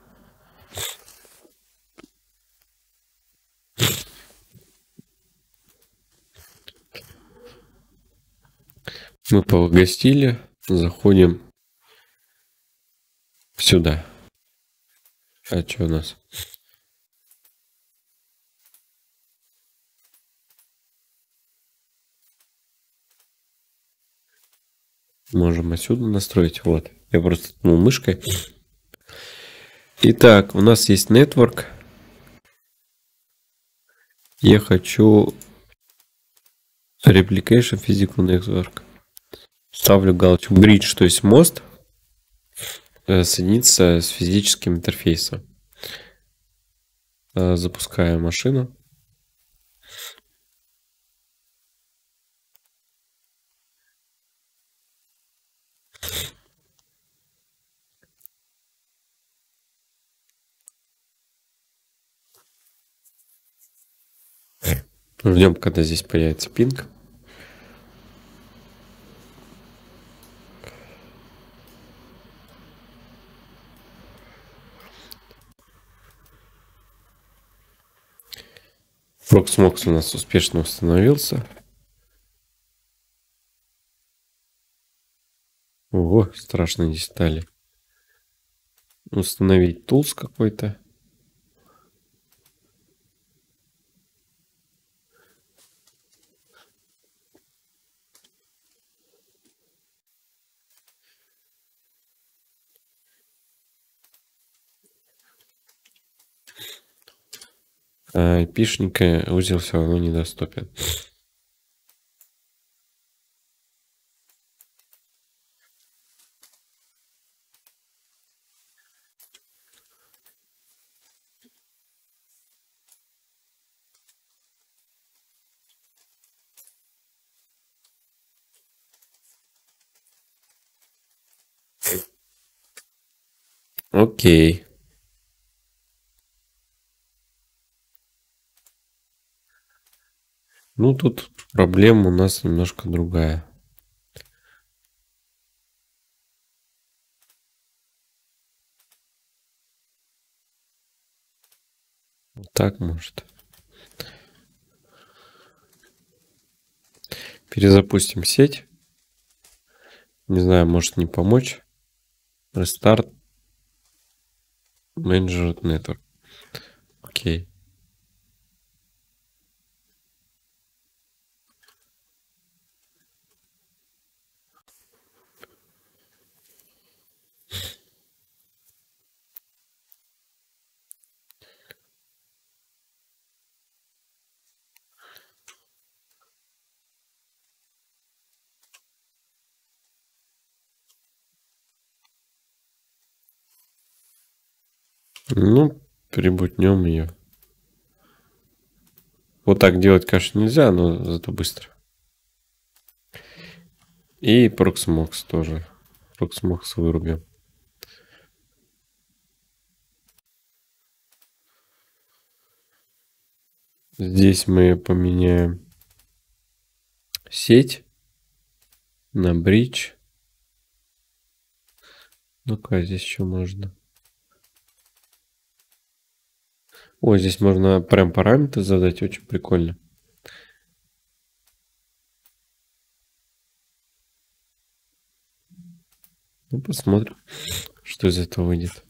Мы погостили, заходим сюда. А что у нас? Можем отсюда настроить. Вот. Я просто ткнул мышкой. Итак, у нас есть network. Я хочу replication physical network. Ставлю галочку bridge, то есть мост, э, соединиться с физическим интерфейсом. Э, запускаю машину. Ждем, когда здесь появится пинг. Proxmox у нас успешно установился. Ого, страшные детали. Установить тулс какой-то. А пишника узел все равно недоступен. Окей. Ну, тут проблема у нас немножко другая. Вот так может. Перезапустим сеть. Не знаю, может не помочь. Restart Manager Network. Окей. Ну, прибутнем ее. Вот так делать, конечно, нельзя, но зато быстро. И Proxmox тоже. Proxmox вырубим. Здесь мы поменяем сеть на бридж. Ну-ка, здесь еще можно. Ой, здесь можно прям параметры задать, очень прикольно. Ну, посмотрим, что из этого выйдет.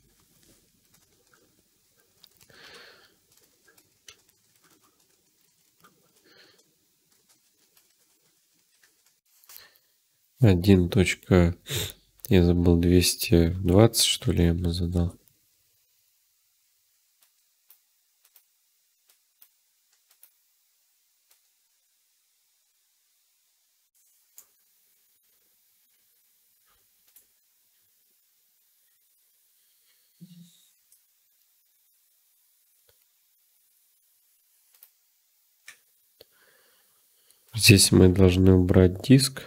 Один точка, я забыл, 220, что ли, я ему задал. Здесь мы должны убрать диск.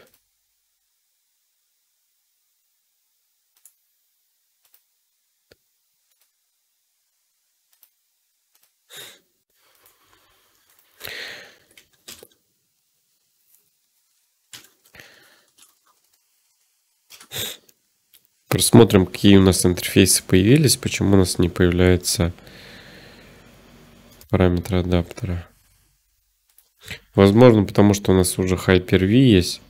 Просмотрим, какие у нас интерфейсы появились, почему у нас не появляется параметры адаптера. Возможно, потому что у нас уже Hyper-V есть.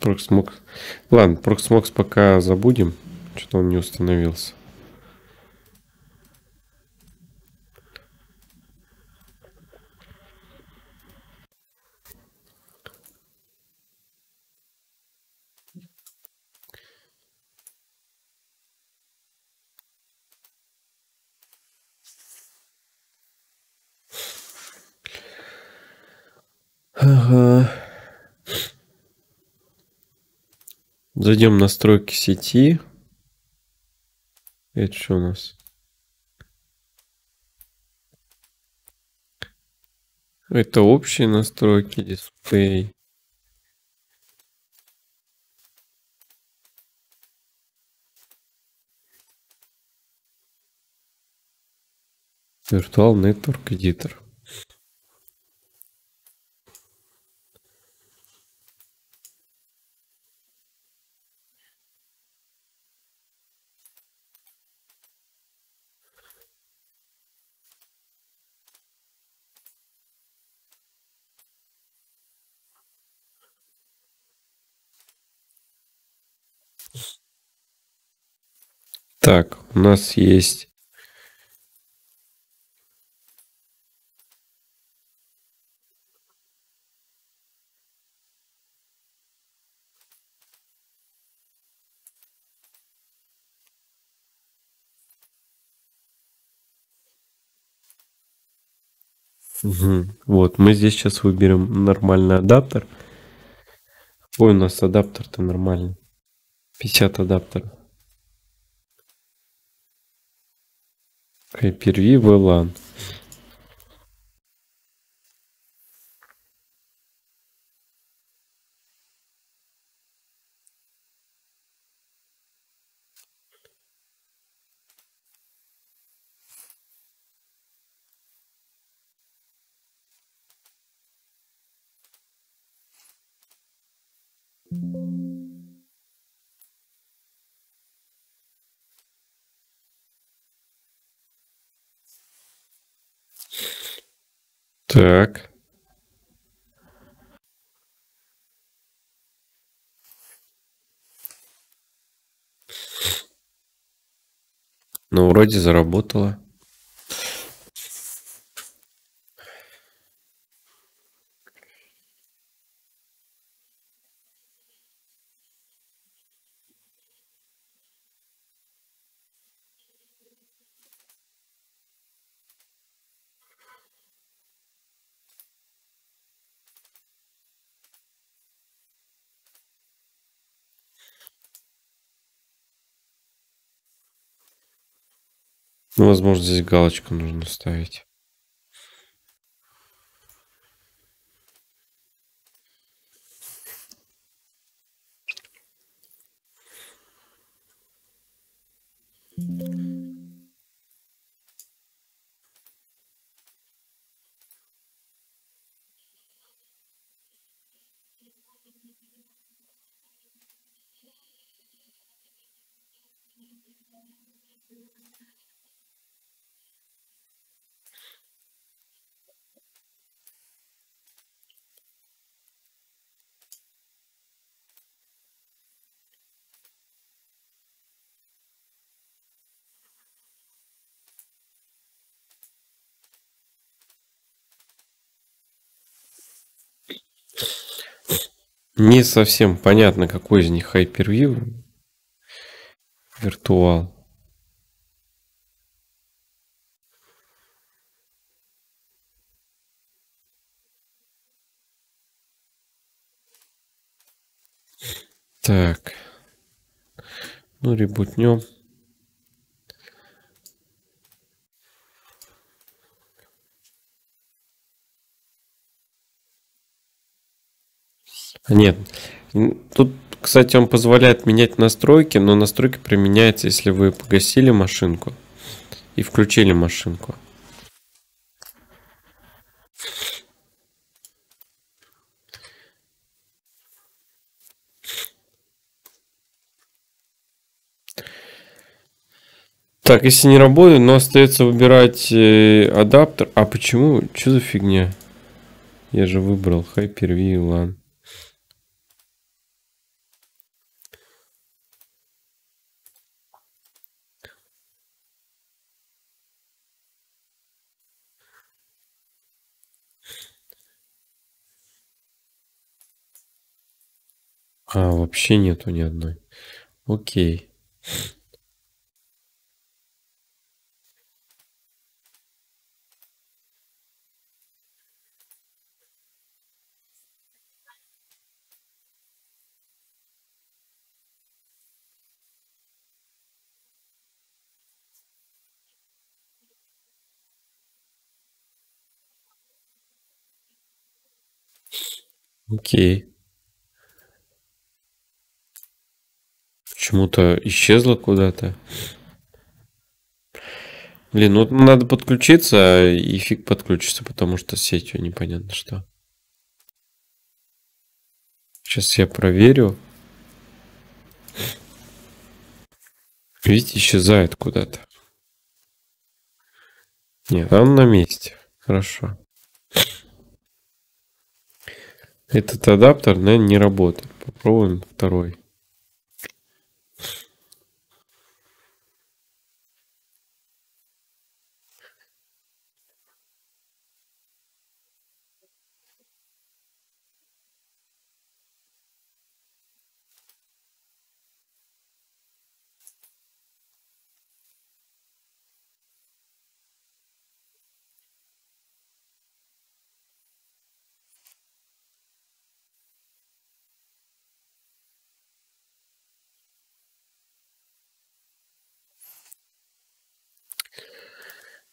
Proxmox. Ладно, Proxmox пока забудем. Что-то он не установился. Ага. Зайдем в настройки сети. Это что у нас? Это общие настройки, дисплей. Virtual Network Editor. Так, у нас есть Угу. Вот, мы здесь сейчас выберем нормальный адаптер. Какой у нас адаптер-то нормальный? 50 адаптеров. Hyper-V VLAN. Так. Ну, вроде заработало. Ну, возможно, здесь галочку нужно ставить. Не совсем понятно, какой из них Hyper-V. Виртуал. Так. Ну, ребутнем. Нет. Тут, кстати, он позволяет менять настройки, но настройки применяются, если вы погасили машинку и включили машинку. Так, если не работает, но остается выбирать э, адаптер. А почему? Что за фигня? Я же выбрал Hyper-V LAN. А, вообще нету ни одной. Окей. Окей. Почему-то исчезла куда-то. Блин, ну надо подключиться, и фиг подключится, потому что с сетью непонятно что. Сейчас я проверю. Видите, исчезает куда-то. Нет, он на месте. Хорошо. Этот адаптер, наверное, не работает. Попробуем второй.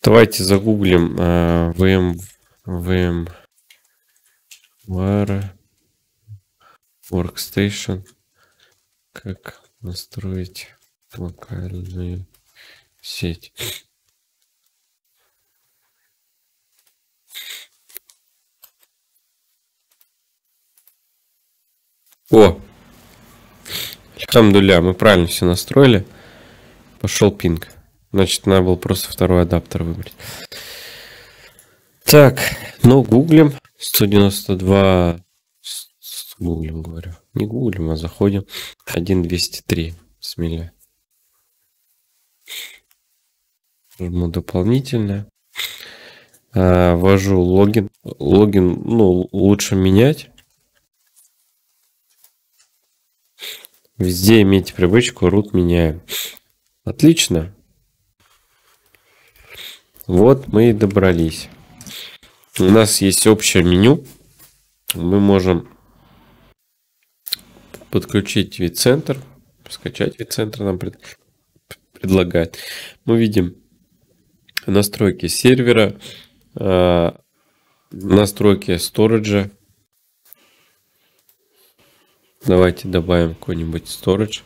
Давайте загуглим э, VM, VM Wire Workstation. Как настроить локальную сеть. О! Алхамдуля, мы правильно все настроили. Пошел пинг. Значит, надо было просто второй адаптер выбрать. Так, ну, гуглим. 192... Гуглим, говорю. Не гуглим, а заходим. 1203 смелее. Жму дополнительное. А, ввожу логин. Логин, ну, лучше менять. Везде имейте привычку root меняем. Отлично. Вот мы и добрались. У нас есть общее меню. Мы можем подключить вид-центр, скачать вид-центр нам пред, предлагает. Мы видим настройки сервера, э, настройки сториджа. Давайте добавим какой-нибудь storage.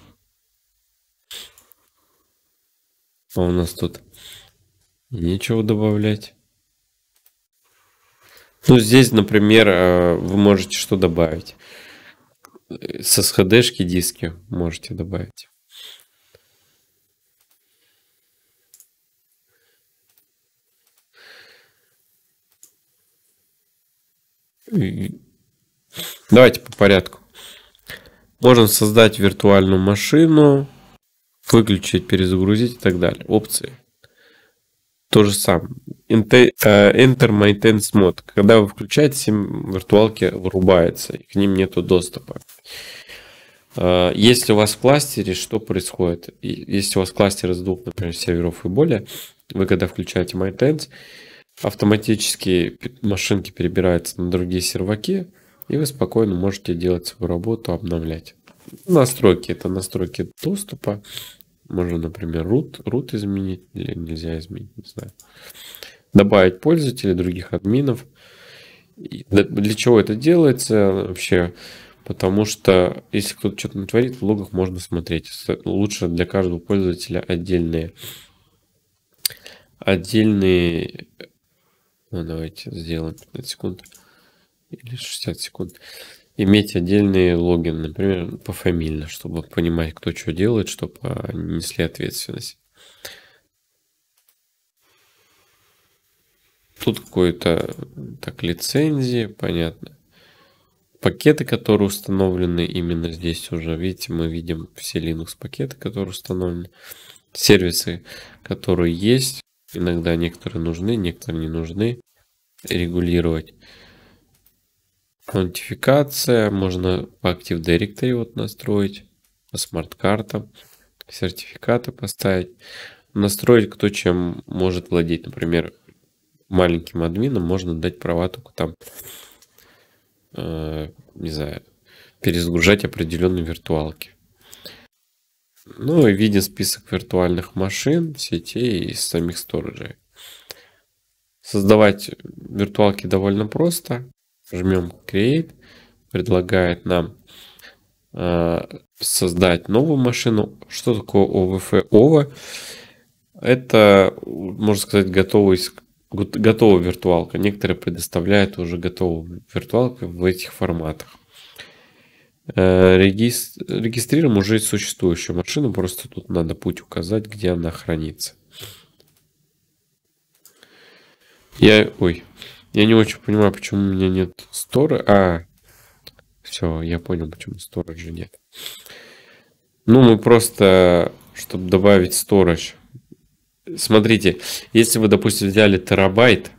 А у нас тут Нечего добавлять. Ну, здесь, например, э, вы можете что добавить? С SHD-шки диски можете добавить. Давайте по порядку. Можно создать виртуальную машину, выключить, перезагрузить и так далее. Опции. То же самое. Enter, э, enter maintenance mode. Когда вы включаете, виртуалки вырубаются, и к ним нет доступа. Э, если у вас в кластере, что происходит? Если у вас кластер из двух, например, серверов и более, вы когда включаете maintenance, автоматически машинки перебираются на другие серваки, и вы спокойно можете делать свою работу, обновлять. настройки. Это настройки доступа. Можно, например, root, root изменить или нельзя изменить, не знаю. Добавить пользователей, других админов. Для чего это делается вообще? Потому что если кто-то что-то натворит, в логах можно смотреть. Лучше для каждого пользователя отдельные отдельные ну, давайте сделаем 15 секунд или 60 секунд иметь отдельные логины, например, пофамильно, чтобы понимать, кто что делает, чтобы несли ответственность. Тут какой-то так лицензии, понятно. Пакеты, которые установлены именно здесь уже, видите, мы видим все Linux пакеты, которые установлены. Сервисы, которые есть, иногда некоторые нужны, некоторые не нужны. Регулировать. Аутентификация, можно по Active Directory вот настроить, по смарт-картам, сертификаты поставить. Настроить, кто чем может владеть. Например, маленьким админам можно дать права только там, э, не знаю, перезагружать определенные виртуалки. Ну и виден список виртуальных машин, сетей и самих сториджей. Создавать виртуалки довольно просто. Жмем Create, предлагает нам э, создать новую машину. Что такое OVF? OVA это, можно сказать, готовый готовая виртуалка. Некоторые предоставляют уже готовую виртуалку в этих форматах. Э, регистрируем уже существующую машину, просто тут надо путь указать, где она хранится. Я, ой, я не очень понимаю, почему у меня нет стора. А, все, я понял, почему сториджа нет. Ну, мы просто, чтобы добавить сторож, Смотрите, если вы, допустим, взяли терабайт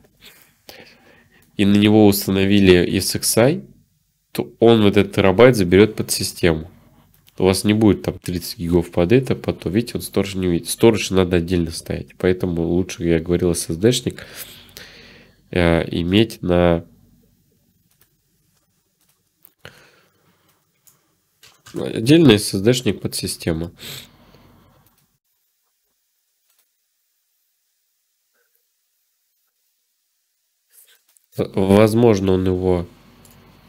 и на него установили ESXi, то он вот этот терабайт заберет под систему. У вас не будет там 30 гигов под это, под то, видите, он сторож не увидит. Сторож надо отдельно ставить. Поэтому лучше, я говорил, SSD-шник э, иметь на отдельный SSD-шник под систему. Возможно, он его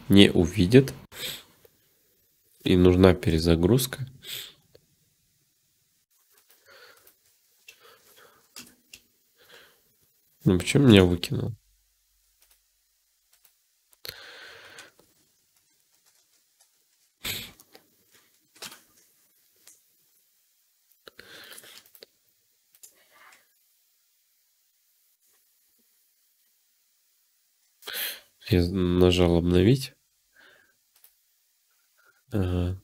не увидит. И нужна перезагрузка. Ну почему меня выкинул? Я нажал обновить. Ага.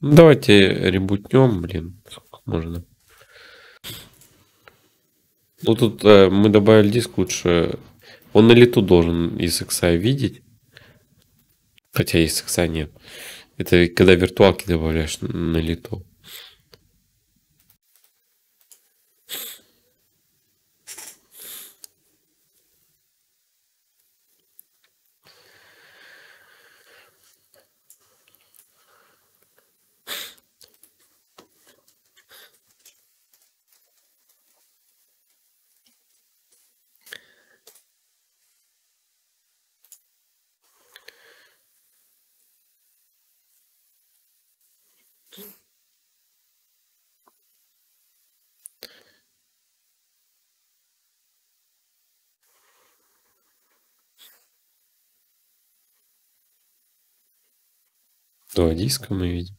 Ну, давайте ребутнем, блин, сколько можно. Ну тут э, мы добавили диск лучше. Он на лету должен из XI видеть. Хотя из XI нет. Это когда виртуалки добавляешь на лету. Два диска мы видим.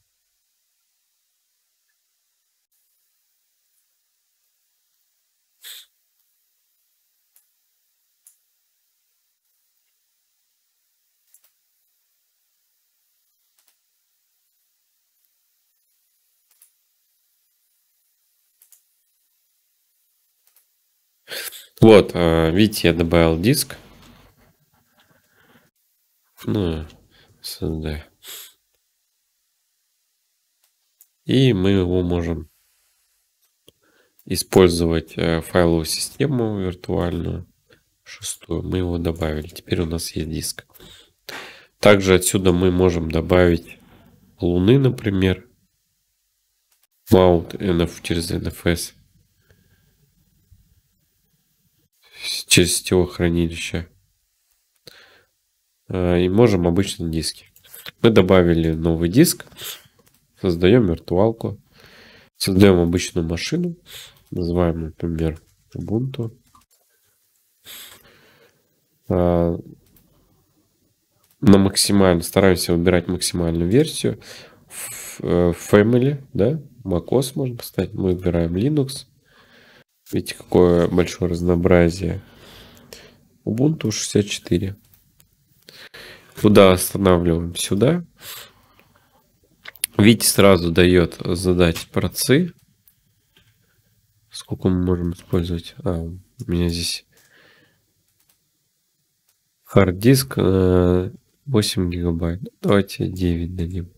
Вот, а, видите, я добавил диск. Ну, SSD. И мы его можем использовать э, файловую систему виртуальную, шестую. Мы его добавили. Теперь у нас есть диск. Также отсюда мы можем добавить Луны, например. Mount NF через NFS. Через сетевое хранилище. А, и можем обычные диски. Мы добавили новый диск. Создаем виртуалку. Создаем обычную машину. Называем, например, Ubuntu. А, на максимально, стараемся выбирать максимальную версию. Э, Family, да, macOS можно поставить. Мы выбираем Linux. Видите, какое большое разнообразие. Ubuntu 64. Куда останавливаем? Сюда. Видите, сразу дает задать процы. Сколько мы можем использовать? А, у меня здесь хард диск 8 э, гигабайт. Давайте 9 дадим.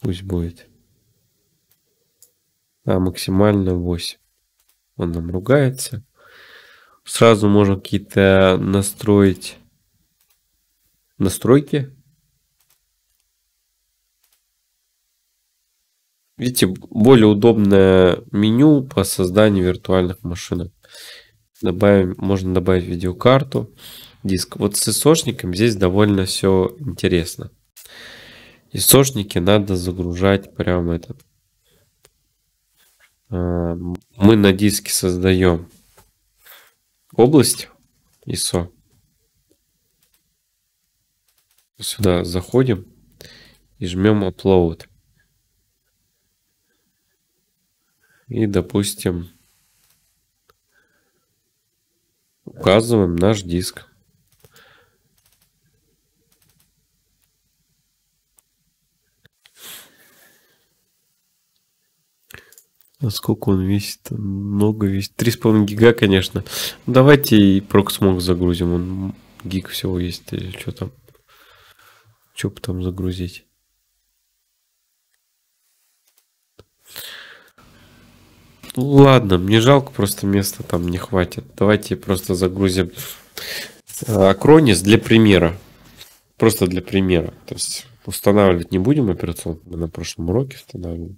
Пусть будет. А максимально 8. Он нам ругается. Сразу можно какие-то настроить настройки. Видите, более удобное меню по созданию виртуальных машинок. Добавим, можно добавить видеокарту, диск. Вот с исошником здесь довольно все интересно. Исошники надо загружать прямо этот. А, мы на диске создаем область ISO. Сюда заходим и жмем upload. И, допустим, указываем наш диск. А сколько он весит? Много весит. 3,5 гига, конечно. Давайте и Proxmox загрузим. Он гиг всего есть. Или что там? Что там загрузить? Ладно, мне жалко, просто места там не хватит. Давайте просто загрузим Acronis для примера. Просто для примера. То есть устанавливать не будем операционку. Мы на прошлом уроке устанавливали.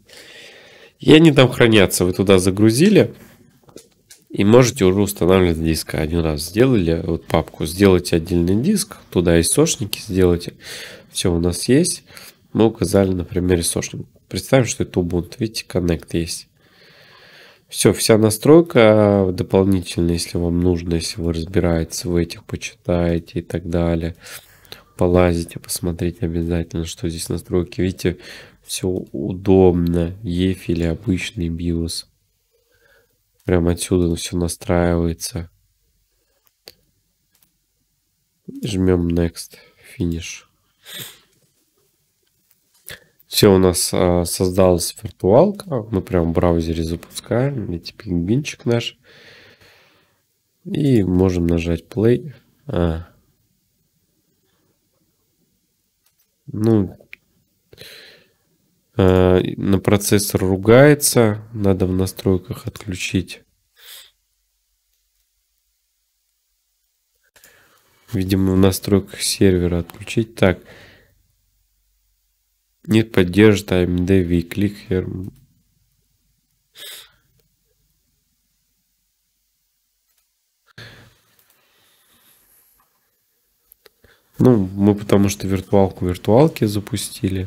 И они там хранятся. Вы туда загрузили. И можете уже устанавливать диск. Один раз сделали вот папку. Сделайте отдельный диск. Туда источники сделайте. Все у нас есть. Мы указали на примере источник. Представим, что это Ubuntu. Видите, Connect есть. Все, вся настройка дополнительная, если вам нужно, если вы разбираетесь в этих, почитаете и так далее. Полазите, посмотрите обязательно, что здесь настройки. Видите, все удобно. EFI или обычный BIOS. Прямо отсюда все настраивается. Жмем Next, Finish. Все у нас а, создалась виртуалка. Мы прям в браузере запускаем. Видите, пингвинчик наш. И можем нажать play. А. Ну, а, на процессор ругается. Надо в настройках отключить. Видимо, в настройках сервера отключить. Так. Не поддержит AMD V-Click here. Ну, мы потому что виртуалку виртуалки запустили.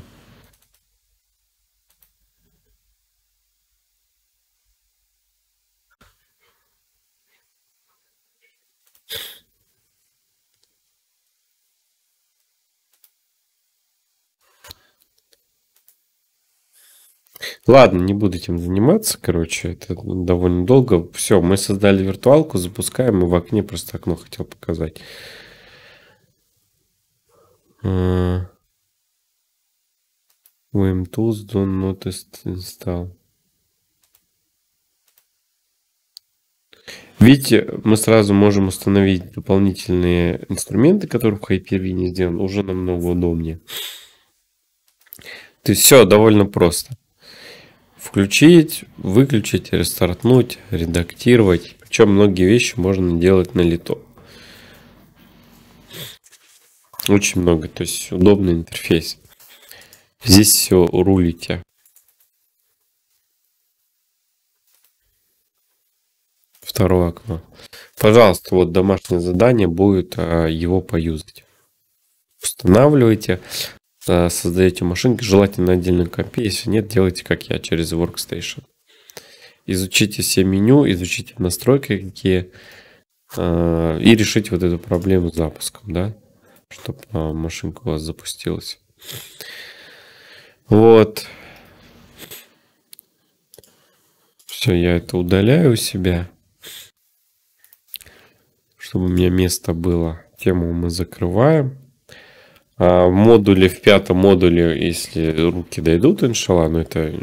Ладно, не буду этим заниматься, короче, это довольно долго. Все, мы создали виртуалку, запускаем, и в окне просто окно хотел показать. Uh, VM tools do not install. Видите, мы сразу можем установить дополнительные инструменты, которые в Hyper-V не сделаны, уже намного удобнее. То есть все довольно просто включить, выключить, рестартнуть, редактировать. Причем многие вещи можно делать на лету. Очень много, то есть удобный интерфейс. Здесь все рулите. Второе окно. Пожалуйста, вот домашнее задание будет а, его поюзать. Устанавливайте, создаете машинки, желательно на отдельной копии. Если нет, делайте как я, через Workstation. Изучите все меню, изучите настройки какие а, и решите вот эту проблему с запуском, да, чтобы машинка у вас запустилась. Вот. Все, я это удаляю у себя чтобы у меня место было. Тему мы закрываем. А в модуле, в пятом модуле, если руки дойдут, иншалла, но это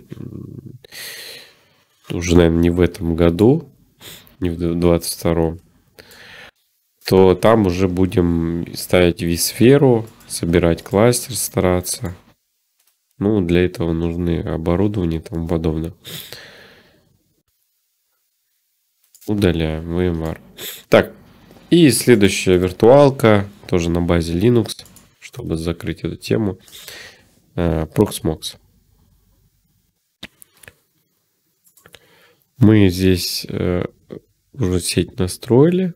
уже, наверное, не в этом году, не в 22-м, то там уже будем ставить виз-сферу, собирать кластер, стараться. Ну, для этого нужны оборудование и тому подобное. Удаляем VMware. Так, и следующая виртуалка, тоже на базе Linux, чтобы закрыть эту тему, э, Proxmox. Мы здесь э, уже сеть настроили,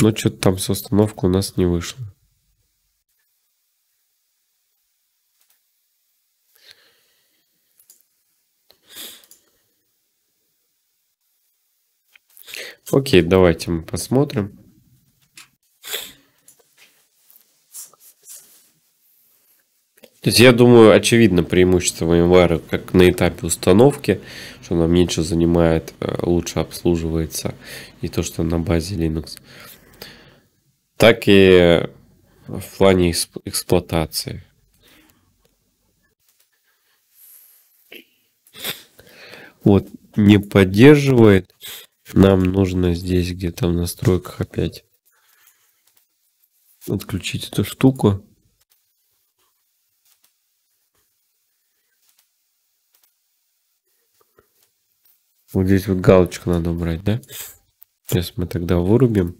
но что-то там с установкой у нас не вышло. Окей, давайте мы посмотрим. То есть я думаю, очевидно преимущество VMware как на этапе установки, что она меньше занимает, э, лучше обслуживается, и то, что на базе Linux, так и в плане эксплуатации. Вот, не поддерживает нам нужно здесь где-то в настройках опять отключить эту штуку. Вот здесь вот галочку надо убрать, да? Сейчас мы тогда вырубим.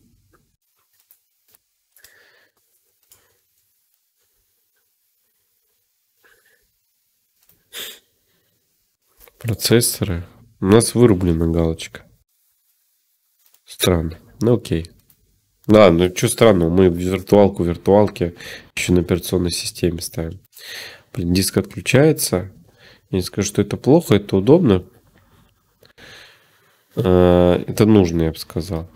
Процессоры. У нас вырублена галочка. Странно. Ну окей. Да, ну что странного, мы виртуалку виртуалки еще на операционной системе ставим. Блин, диск отключается. Я не скажу, что это плохо, это удобно. А, это нужно, я бы сказал.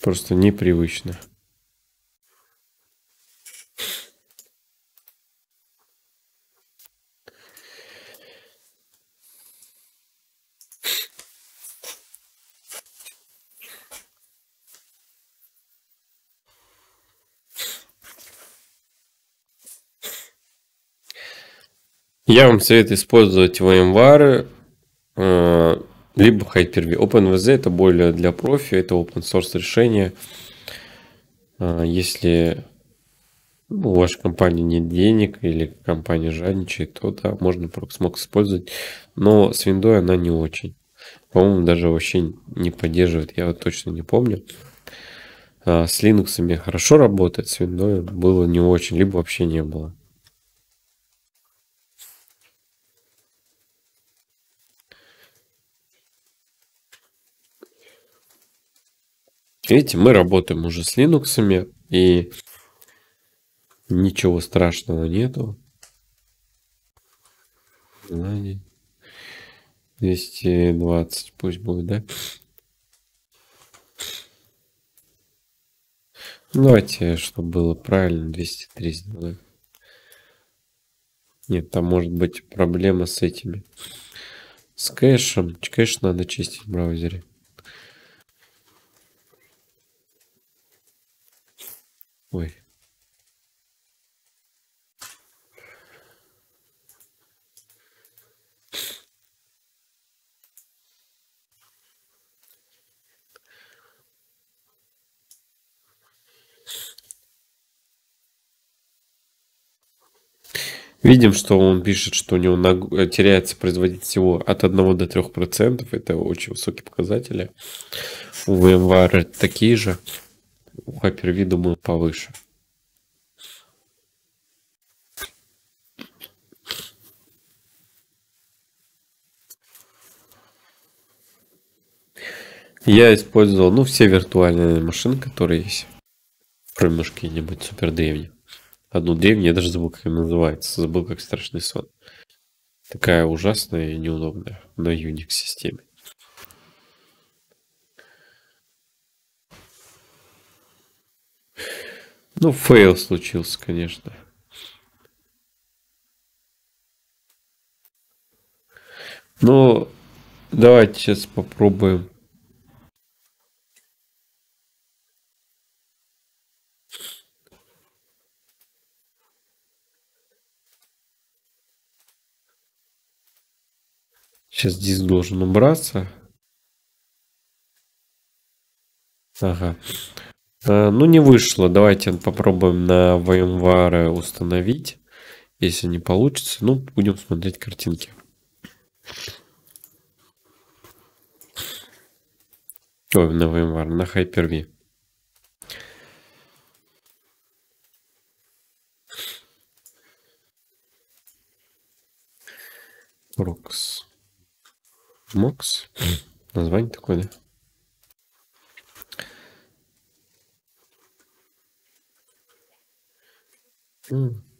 Просто непривычно. Я вам советую использовать VMware, э, либо Hyper-V. OpenVZ это более для профи, это open source решение. Э, если у вашей компании нет денег или компания жадничает, то да, можно Proxmox использовать. Но с Windows она не очень. По-моему, даже вообще не поддерживает. Я вот точно не помню. Э, с Linux хорошо работает, с Windows было не очень, либо вообще не было. Видите, мы работаем уже с Linux, и ничего страшного нету. 220 пусть будет, да? Давайте, чтобы было правильно, 203 сделаем. Нет, там может быть проблема с этими. С кэшем. Кэш надо чистить в браузере. Ой. Видим, что он пишет, что у него э, теряется производительность всего от 1 до 3%. Это очень высокие показатели. У VMware такие же у Hyper-V, думаю, повыше. Я использовал, ну, все виртуальные машины, которые есть. Кроме уж какие-нибудь супер древние. Одну древнюю, я даже забыл, как ее называется. Забыл, как страшный сон. Такая ужасная и неудобная на Unix-системе. Ну, fail случился, конечно. Ну, давайте сейчас попробуем. Сейчас диск должен убраться. Ага. А, ну, не вышло. Давайте попробуем на VMware установить. Если не получится, ну, будем смотреть картинки. Ой, на VMware, на Hyper-V. Prox. Mox. Название такое, да? 嗯。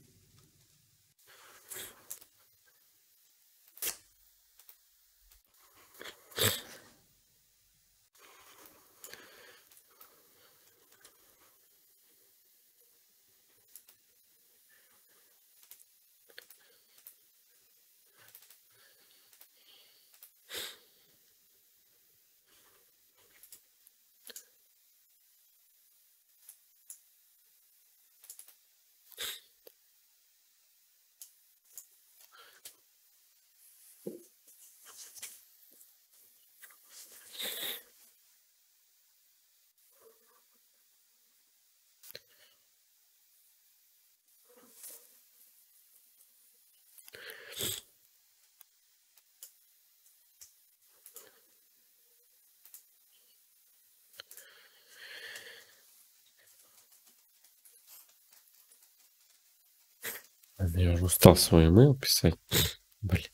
Я уже устал свой email писать. Блин.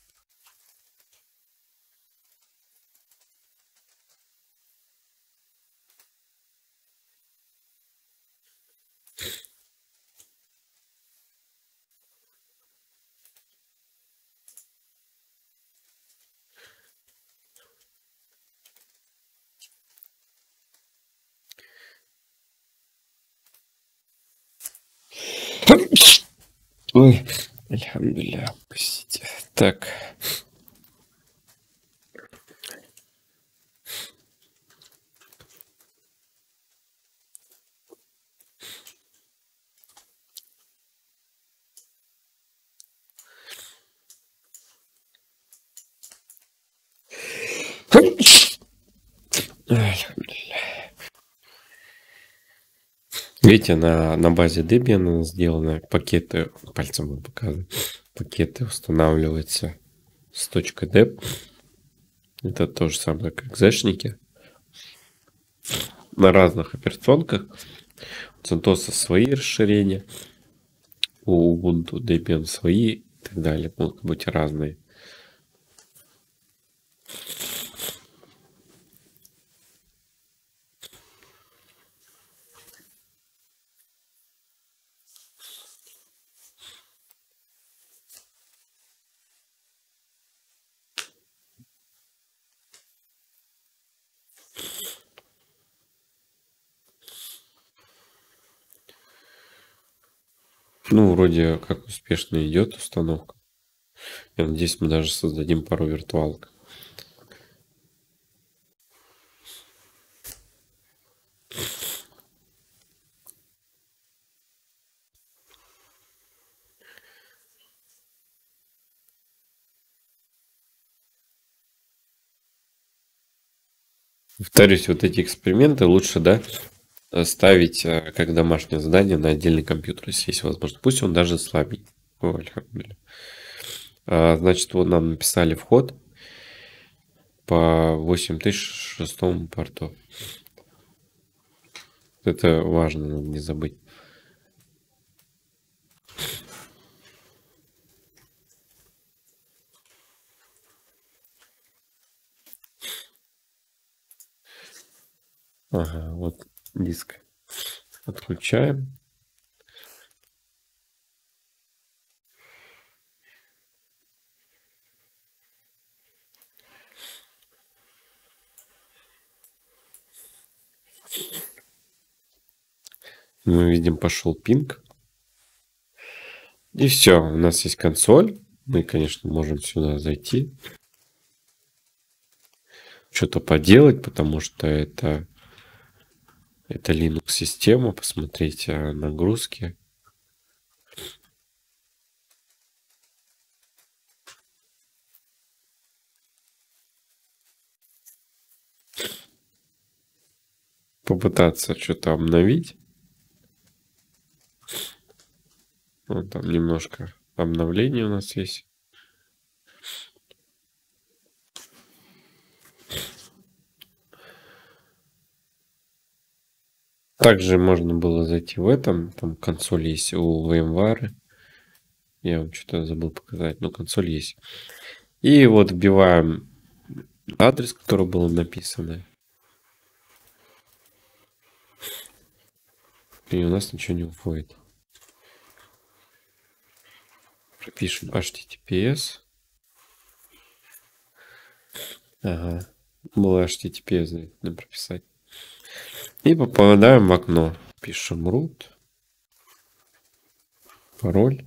Ой, альхамдулillah, простите. Так. Видите, на, на базе Debian сделаны пакеты, пальцем буду показывать, пакеты устанавливаются с точкой .deb. Это то же самое, как зешники. На разных операционках. У CentOS свои расширения, у Ubuntu Debian свои и так далее. Могут быть разные. Ну, вроде как успешно идет установка. Я надеюсь, мы даже создадим пару виртуалок. Повторюсь, вот эти эксперименты лучше, да, ставить э, как домашнее задание на отдельный компьютер, если есть возможность. Пусть он даже слабенький. А, значит, вот нам написали вход по 8006 порту. Это важно, надо не забыть. Ага, вот диск. Отключаем. Мы видим, пошел пинг. И все, у нас есть консоль. Мы, конечно, можем сюда зайти. Что-то поделать, потому что это, это Linux-система. Посмотрите нагрузки. Попытаться что-то обновить. Вот там немножко обновлений у нас есть. Также можно было зайти в этом. Там консоль есть у VMware. Я вам что-то забыл показать. Но консоль есть. И вот вбиваем адрес, который был написан. И у нас ничего не уходит. Пропишем HTTPS. Ага. Было HTTPS надо прописать. И попадаем в окно. Пишем root. Пароль.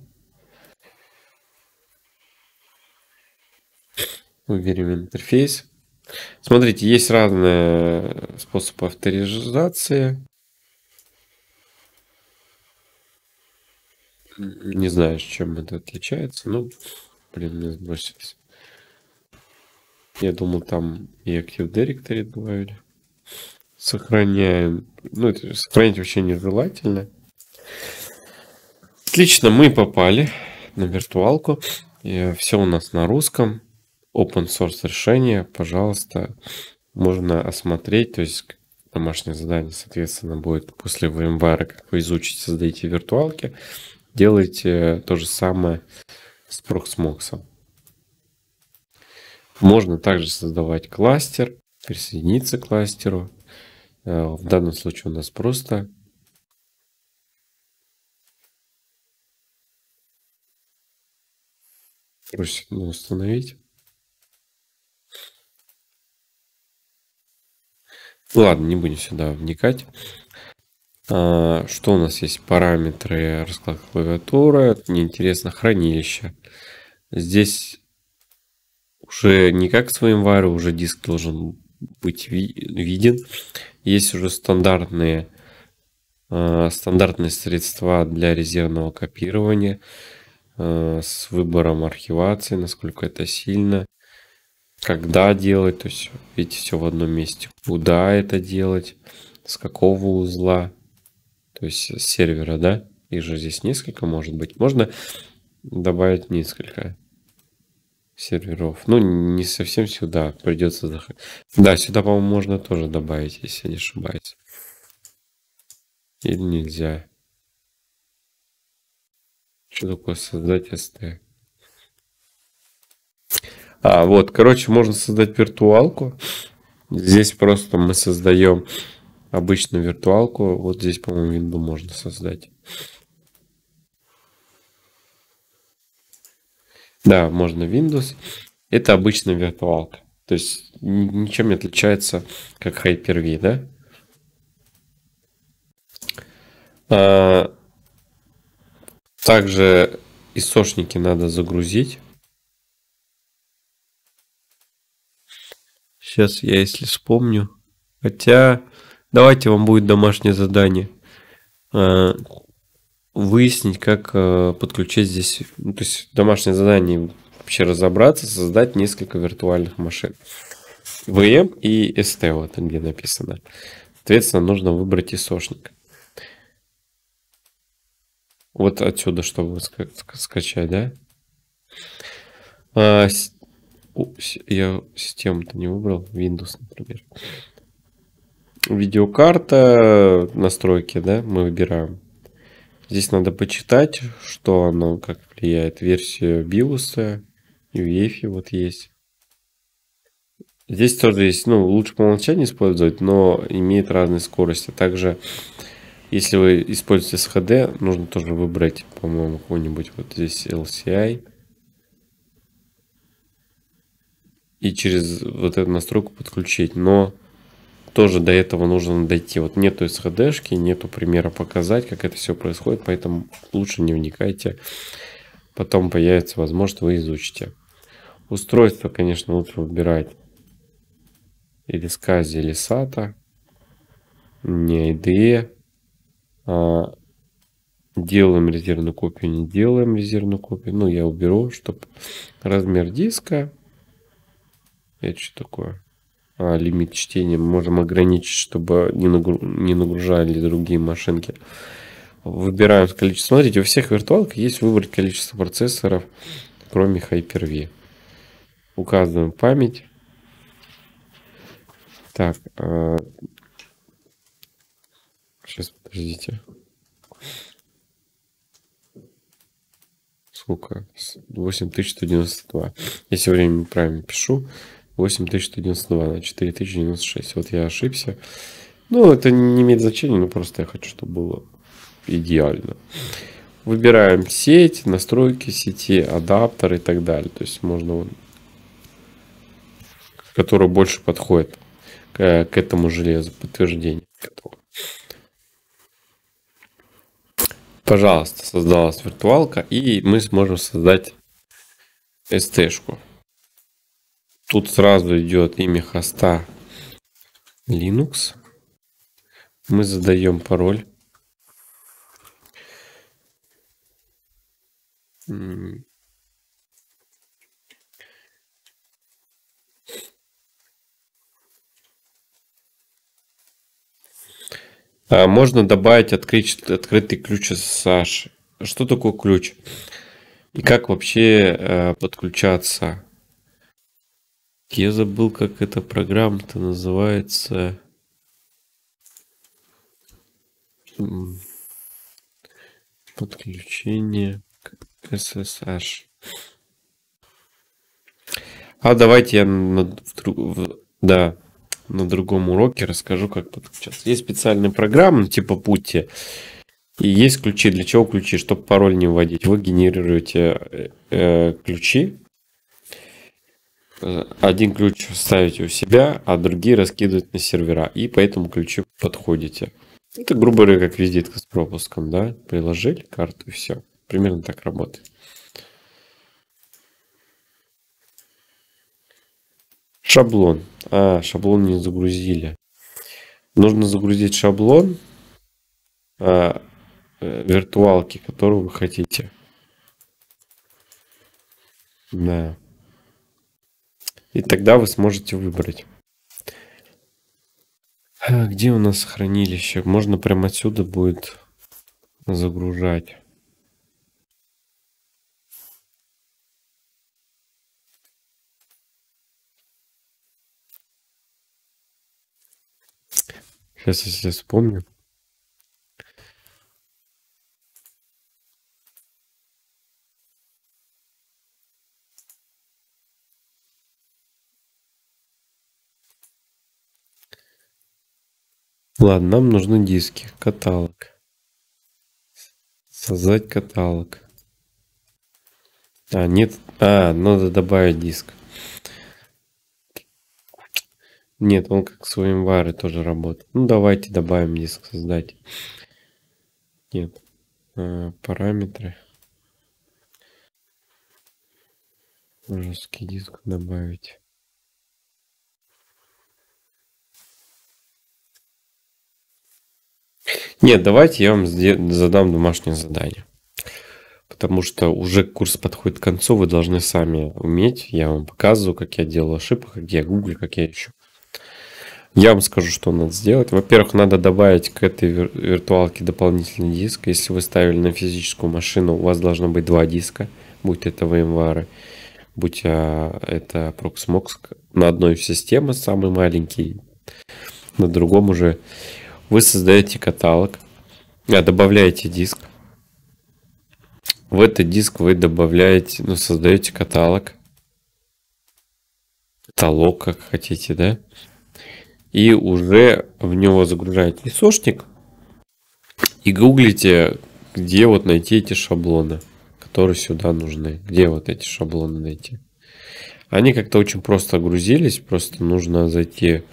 Выберем интерфейс. Смотрите, есть разные способы авторизации. Не знаю, с чем это отличается. Ну, блин, мне сбросились. Я думал, там и Active Directory добавили. Сохраняем. Ну, это сохранить вообще нежелательно. Отлично, мы попали на виртуалку. И все у нас на русском. Open source решение, пожалуйста, можно осмотреть. То есть домашнее задание, соответственно, будет после VMware, как вы изучите, создадите виртуалки делайте то же самое с Proxmox. Можно также создавать кластер, присоединиться к кластеру. Э, в данном случае у нас просто просит ну, установить. Ладно, не будем сюда вникать. А, что у нас есть? Параметры раскладки клавиатуры. Неинтересно, хранилище. Здесь уже не как с VMware, уже диск должен быть виден. Есть уже стандартные, а, стандартные средства для резервного копирования а, с выбором архивации, насколько это сильно, когда делать, то есть видите все в одном месте, куда это делать, с какого узла, то есть сервера, да? Их же здесь несколько может быть. Можно добавить несколько серверов. Ну, не совсем сюда. Придется заходить. Да, сюда, по-моему, можно тоже добавить, если не ошибаюсь. Или нельзя. Что такое создать ST? А, вот, короче, можно создать виртуалку. Здесь просто мы создаем обычную виртуалку. Вот здесь, по-моему, винду можно создать. Да, можно Windows. Это обычная виртуалка. То есть ничем не отличается, как Hyper-V, да? А, также источники надо загрузить. Сейчас я, если вспомню. Хотя Давайте вам будет домашнее задание. А, выяснить, как а, подключить здесь, ну, то есть домашнее задание вообще разобраться, создать несколько виртуальных машин. VM и ST, вот где написано. Соответственно, нужно выбрать исошник. Вот отсюда, чтобы скачать, да? А, я систему-то не выбрал, Windows, например видеокарта, настройки, да, мы выбираем. Здесь надо почитать, что оно как влияет. Версию BIOS, UEFI вот есть. Здесь тоже есть, ну, лучше по умолчанию использовать, но имеет разные скорости. Также, если вы используете SHD, нужно тоже выбрать, по-моему, какой-нибудь вот здесь LCI. И через вот эту настройку подключить. Но тоже до этого нужно дойти. Вот нету SHD-шки, нету примера показать, как это все происходит, поэтому лучше не вникайте. Потом появится возможность, вы изучите. Устройство, конечно, лучше выбирать или скази, или сата, не IDE. А, делаем резервную копию, не делаем резервную копию. Ну, я уберу, чтобы размер диска. Это что такое? А, лимит чтения можем ограничить, чтобы не, нагру... не нагружали другие машинки. Выбираем количество. Смотрите, у всех виртуалок есть выбрать количество процессоров, кроме Hyper-V. Указываем память. Так, сейчас подождите. Сколько? 8192. Если время правильно пишу, 8192 на 4096. Вот я ошибся. Ну, это не имеет значения, но просто я хочу, чтобы было идеально. Выбираем сеть, настройки сети, адаптер и так далее. То есть можно, который больше подходит к, к этому железу, подтверждение. Пожалуйста, создалась виртуалка, и мы сможем создать ST-шку. Тут сразу идет имя хоста Linux. Мы задаем пароль. А, можно добавить открыть, открытый ключ SSH. Что такое ключ? И как вообще э, подключаться? Я забыл, как эта программа-то называется. Подключение к SSH. А давайте я на, в, да, на другом уроке расскажу, как подключаться. Есть специальные программы типа Пути. И есть ключи. Для чего ключи? Чтобы пароль не вводить. Вы генерируете э, э ключи. Один ключ ставите у себя, а другие раскидывают на сервера. И по этому ключу подходите. Это, грубо говоря, как визитка с пропуском, да? Приложили карту и все. Примерно так работает. Шаблон. А, шаблон не загрузили. Нужно загрузить шаблон а, э, виртуалки, которую вы хотите. Да. И тогда вы сможете выбрать. А, где у нас хранилище? Можно прямо отсюда будет загружать. Сейчас, если вспомню. Ладно, нам нужны диски. Каталог. Создать каталог. А, нет. А, надо добавить диск. Нет, он как с VMware тоже работает. Ну, давайте добавим диск создать. Нет. А, параметры. Жесткий диск добавить. Нет, давайте я вам задам домашнее задание. Потому что уже курс подходит к концу, вы должны сами уметь. Я вам показываю, как я делаю ошибки, как я гуглю, как я ищу. Я вам скажу, что надо сделать. Во-первых, надо добавить к этой виртуалке дополнительный диск. Если вы ставили на физическую машину, у вас должно быть два диска. Будь это VMware, будь а, это Proxmox. На одной системе самый маленький, на другом уже вы создаете каталог, а, добавляете диск. В этот диск вы добавляете, ну, создаете каталог. каталог, как хотите, да? И уже в него загружаете сошник и гуглите, где вот найти эти шаблоны, которые сюда нужны. Где вот эти шаблоны найти. Они как-то очень просто грузились, просто нужно зайти,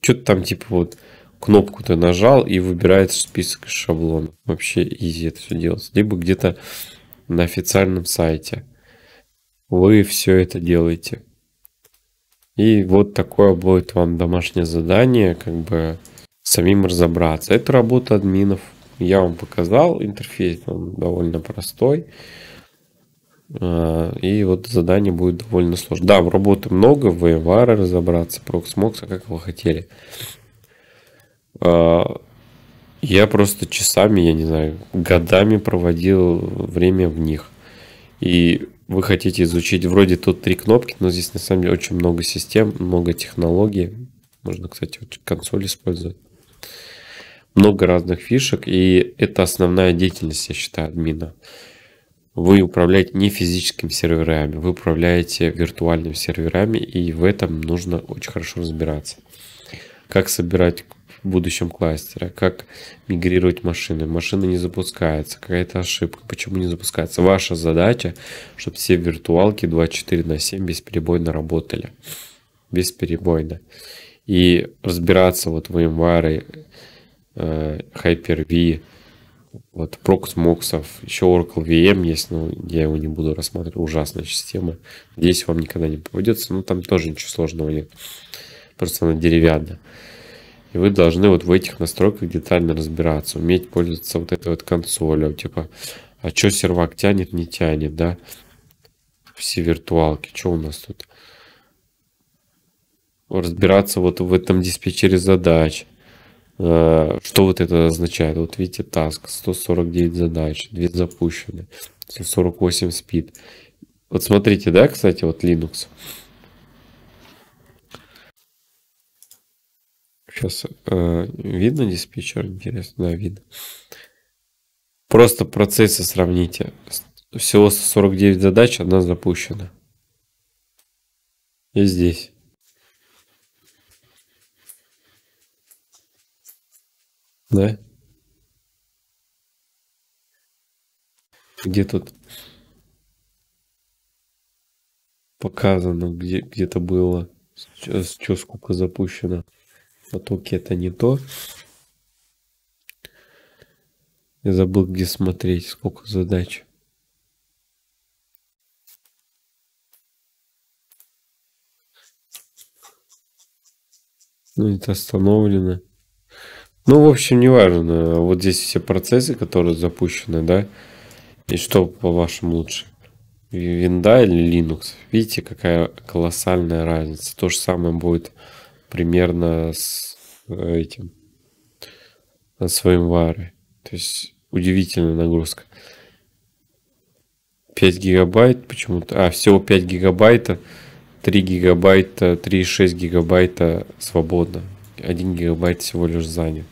что-то там типа вот кнопку ты нажал и выбирается список шаблонов. Вообще изи это все делать. Либо где-то на официальном сайте. Вы все это делаете. И вот такое будет вам домашнее задание, как бы самим разобраться. Это работа админов. Я вам показал интерфейс, он довольно простой. А, и вот задание будет довольно сложно. Да, работы много, в VMware разобраться, Proxmox, как вы хотели. А, я просто часами, я не знаю, годами проводил время в них. И вы хотите изучить, вроде тут три кнопки, но здесь на самом деле очень много систем, много технологий. Можно, кстати, консоль использовать. Много разных фишек, и это основная деятельность, я считаю, админа. Вы управляете не физическими серверами, вы управляете виртуальными серверами, и в этом нужно очень хорошо разбираться. Как собирать в будущем кластере, как мигрировать машины. Машина не запускается, какая-то ошибка, почему не запускается. Ваша задача, чтобы все виртуалки 24 на 7 бесперебойно работали. Бесперебойно. И разбираться вот в VMware, э, Hyper-V, вот Proxmox, еще Oracle VM есть, но я его не буду рассматривать, ужасная система. Здесь вам никогда не попадется, но там тоже ничего сложного нет. Просто она деревянная. И вы должны вот в этих настройках детально разбираться, уметь пользоваться вот этой вот консолью. Типа, а что сервак тянет, не тянет, да? Все виртуалки, что у нас тут? Разбираться вот в этом диспетчере задач. А, что вот это означает? Вот видите, task, 149 задач, 2 запущены, 148 спид. Вот смотрите, да, кстати, вот Linux. Сейчас э, видно диспетчер? Интересно, да, видно. Просто процессы сравните. Всего 49 задач, одна запущена. И здесь. Да? Где тут показано, где где-то было, что сколько запущено потоки это не то. Я забыл, где смотреть, сколько задач. Ну, это остановлено. Ну, в общем, неважно. Вот здесь все процессы, которые запущены, да. И что, по-вашему, лучше? Винда или Linux? Видите, какая колоссальная разница. То же самое будет примерно с э, этим своим вары. То есть удивительная нагрузка. 5 гигабайт почему-то. А, всего 5 гигабайта. 3 гигабайта, 3,6 гигабайта свободно. 1 гигабайт всего лишь занят.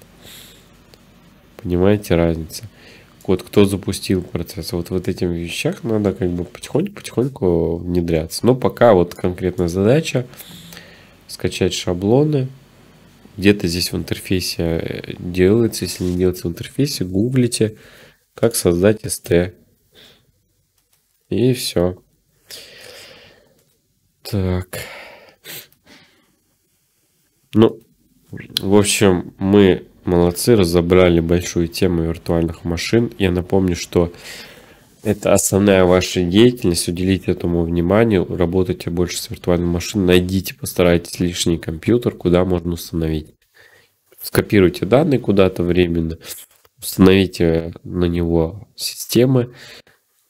Понимаете разницу? Вот кто запустил процесс. Вот вот этим вещах надо как бы потихоньку-потихоньку внедряться. Но пока вот конкретная задача скачать шаблоны. Где-то здесь в интерфейсе э, делается, если не делается в интерфейсе, гуглите, как создать ST. И все. Так. Ну, в общем, мы молодцы, разобрали большую тему виртуальных машин. Я напомню, что это основная ваша деятельность, уделите этому внимание, работайте больше с виртуальной машиной, найдите, постарайтесь лишний компьютер, куда можно установить. Скопируйте данные куда-то временно, установите на него системы,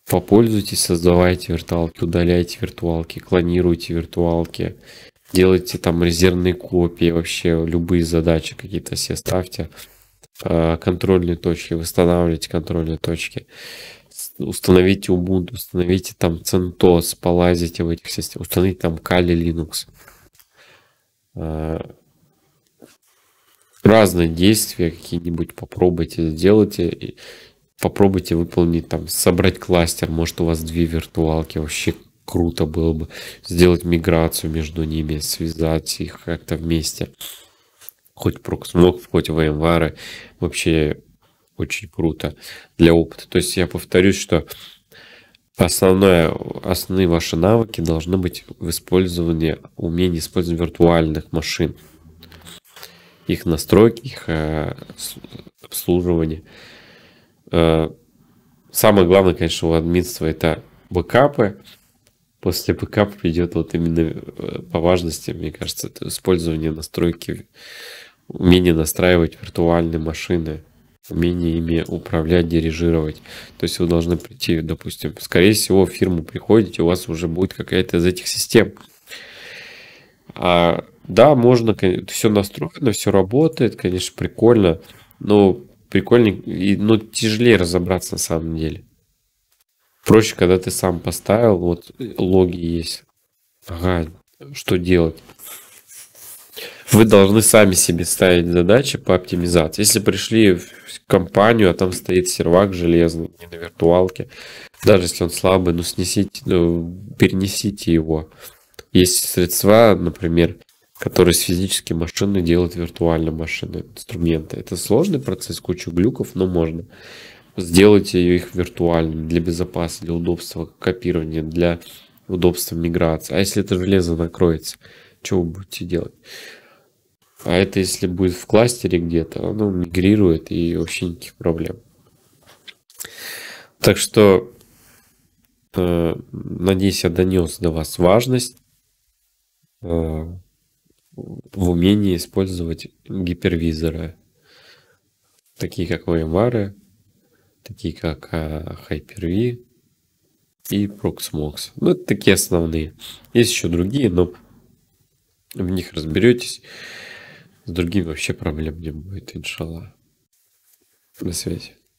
попользуйтесь, создавайте виртуалки, удаляйте виртуалки, клонируйте виртуалки, делайте там резервные копии, вообще любые задачи какие-то все ставьте, а, контрольные точки, восстанавливайте контрольные точки установите Ubuntu, установите там CentOS, полазите в этих системах, установите там Kali Linux. А, разные действия какие-нибудь попробуйте, сделайте, попробуйте выполнить там, собрать кластер, может у вас две виртуалки, вообще круто было бы сделать миграцию между ними, связать их как-то вместе. Хоть Proxmox, хоть VMware. Вообще очень круто для опыта. То есть я повторюсь, что основное, основные ваши навыки должны быть в использовании, умении использования виртуальных машин. Их настройки, их э, обслуживание. Э, самое главное, конечно, у админства это бэкапы. После бэкапа идет вот именно э, по важности, мне кажется, это использование настройки, умение настраивать виртуальные машины, умение ими управлять, дирижировать. То есть вы должны прийти, допустим, скорее всего, в фирму приходите, у вас уже будет какая-то из этих систем. А, да, можно, все настроено, все работает, конечно, прикольно, но прикольно, и, но тяжелее разобраться на самом деле. Проще, когда ты сам поставил, вот логи есть. Ага, что делать? Вы должны сами себе ставить задачи по оптимизации. Если пришли в компанию, а там стоит сервак железный, не на виртуалке, даже если он слабый, ну снесите, ну, перенесите его. Есть средства, например, которые с физической машины делают виртуальные машины, инструменты. Это сложный процесс, куча глюков, но можно. Сделайте их виртуальными для безопасности, для удобства копирования, для удобства миграции. А если это железо накроется, что вы будете делать? А это если будет в кластере где-то, оно мигрирует и вообще никаких проблем. Так что, э, надеюсь, я донес до вас важность э, в умении использовать гипервизоры, такие как VMware, такие как uh, Hyper-V и Proxmox. Ну, это такие основные. Есть еще другие, но в них разберетесь. С другими вообще проблем не будет, иншаллах. На связи.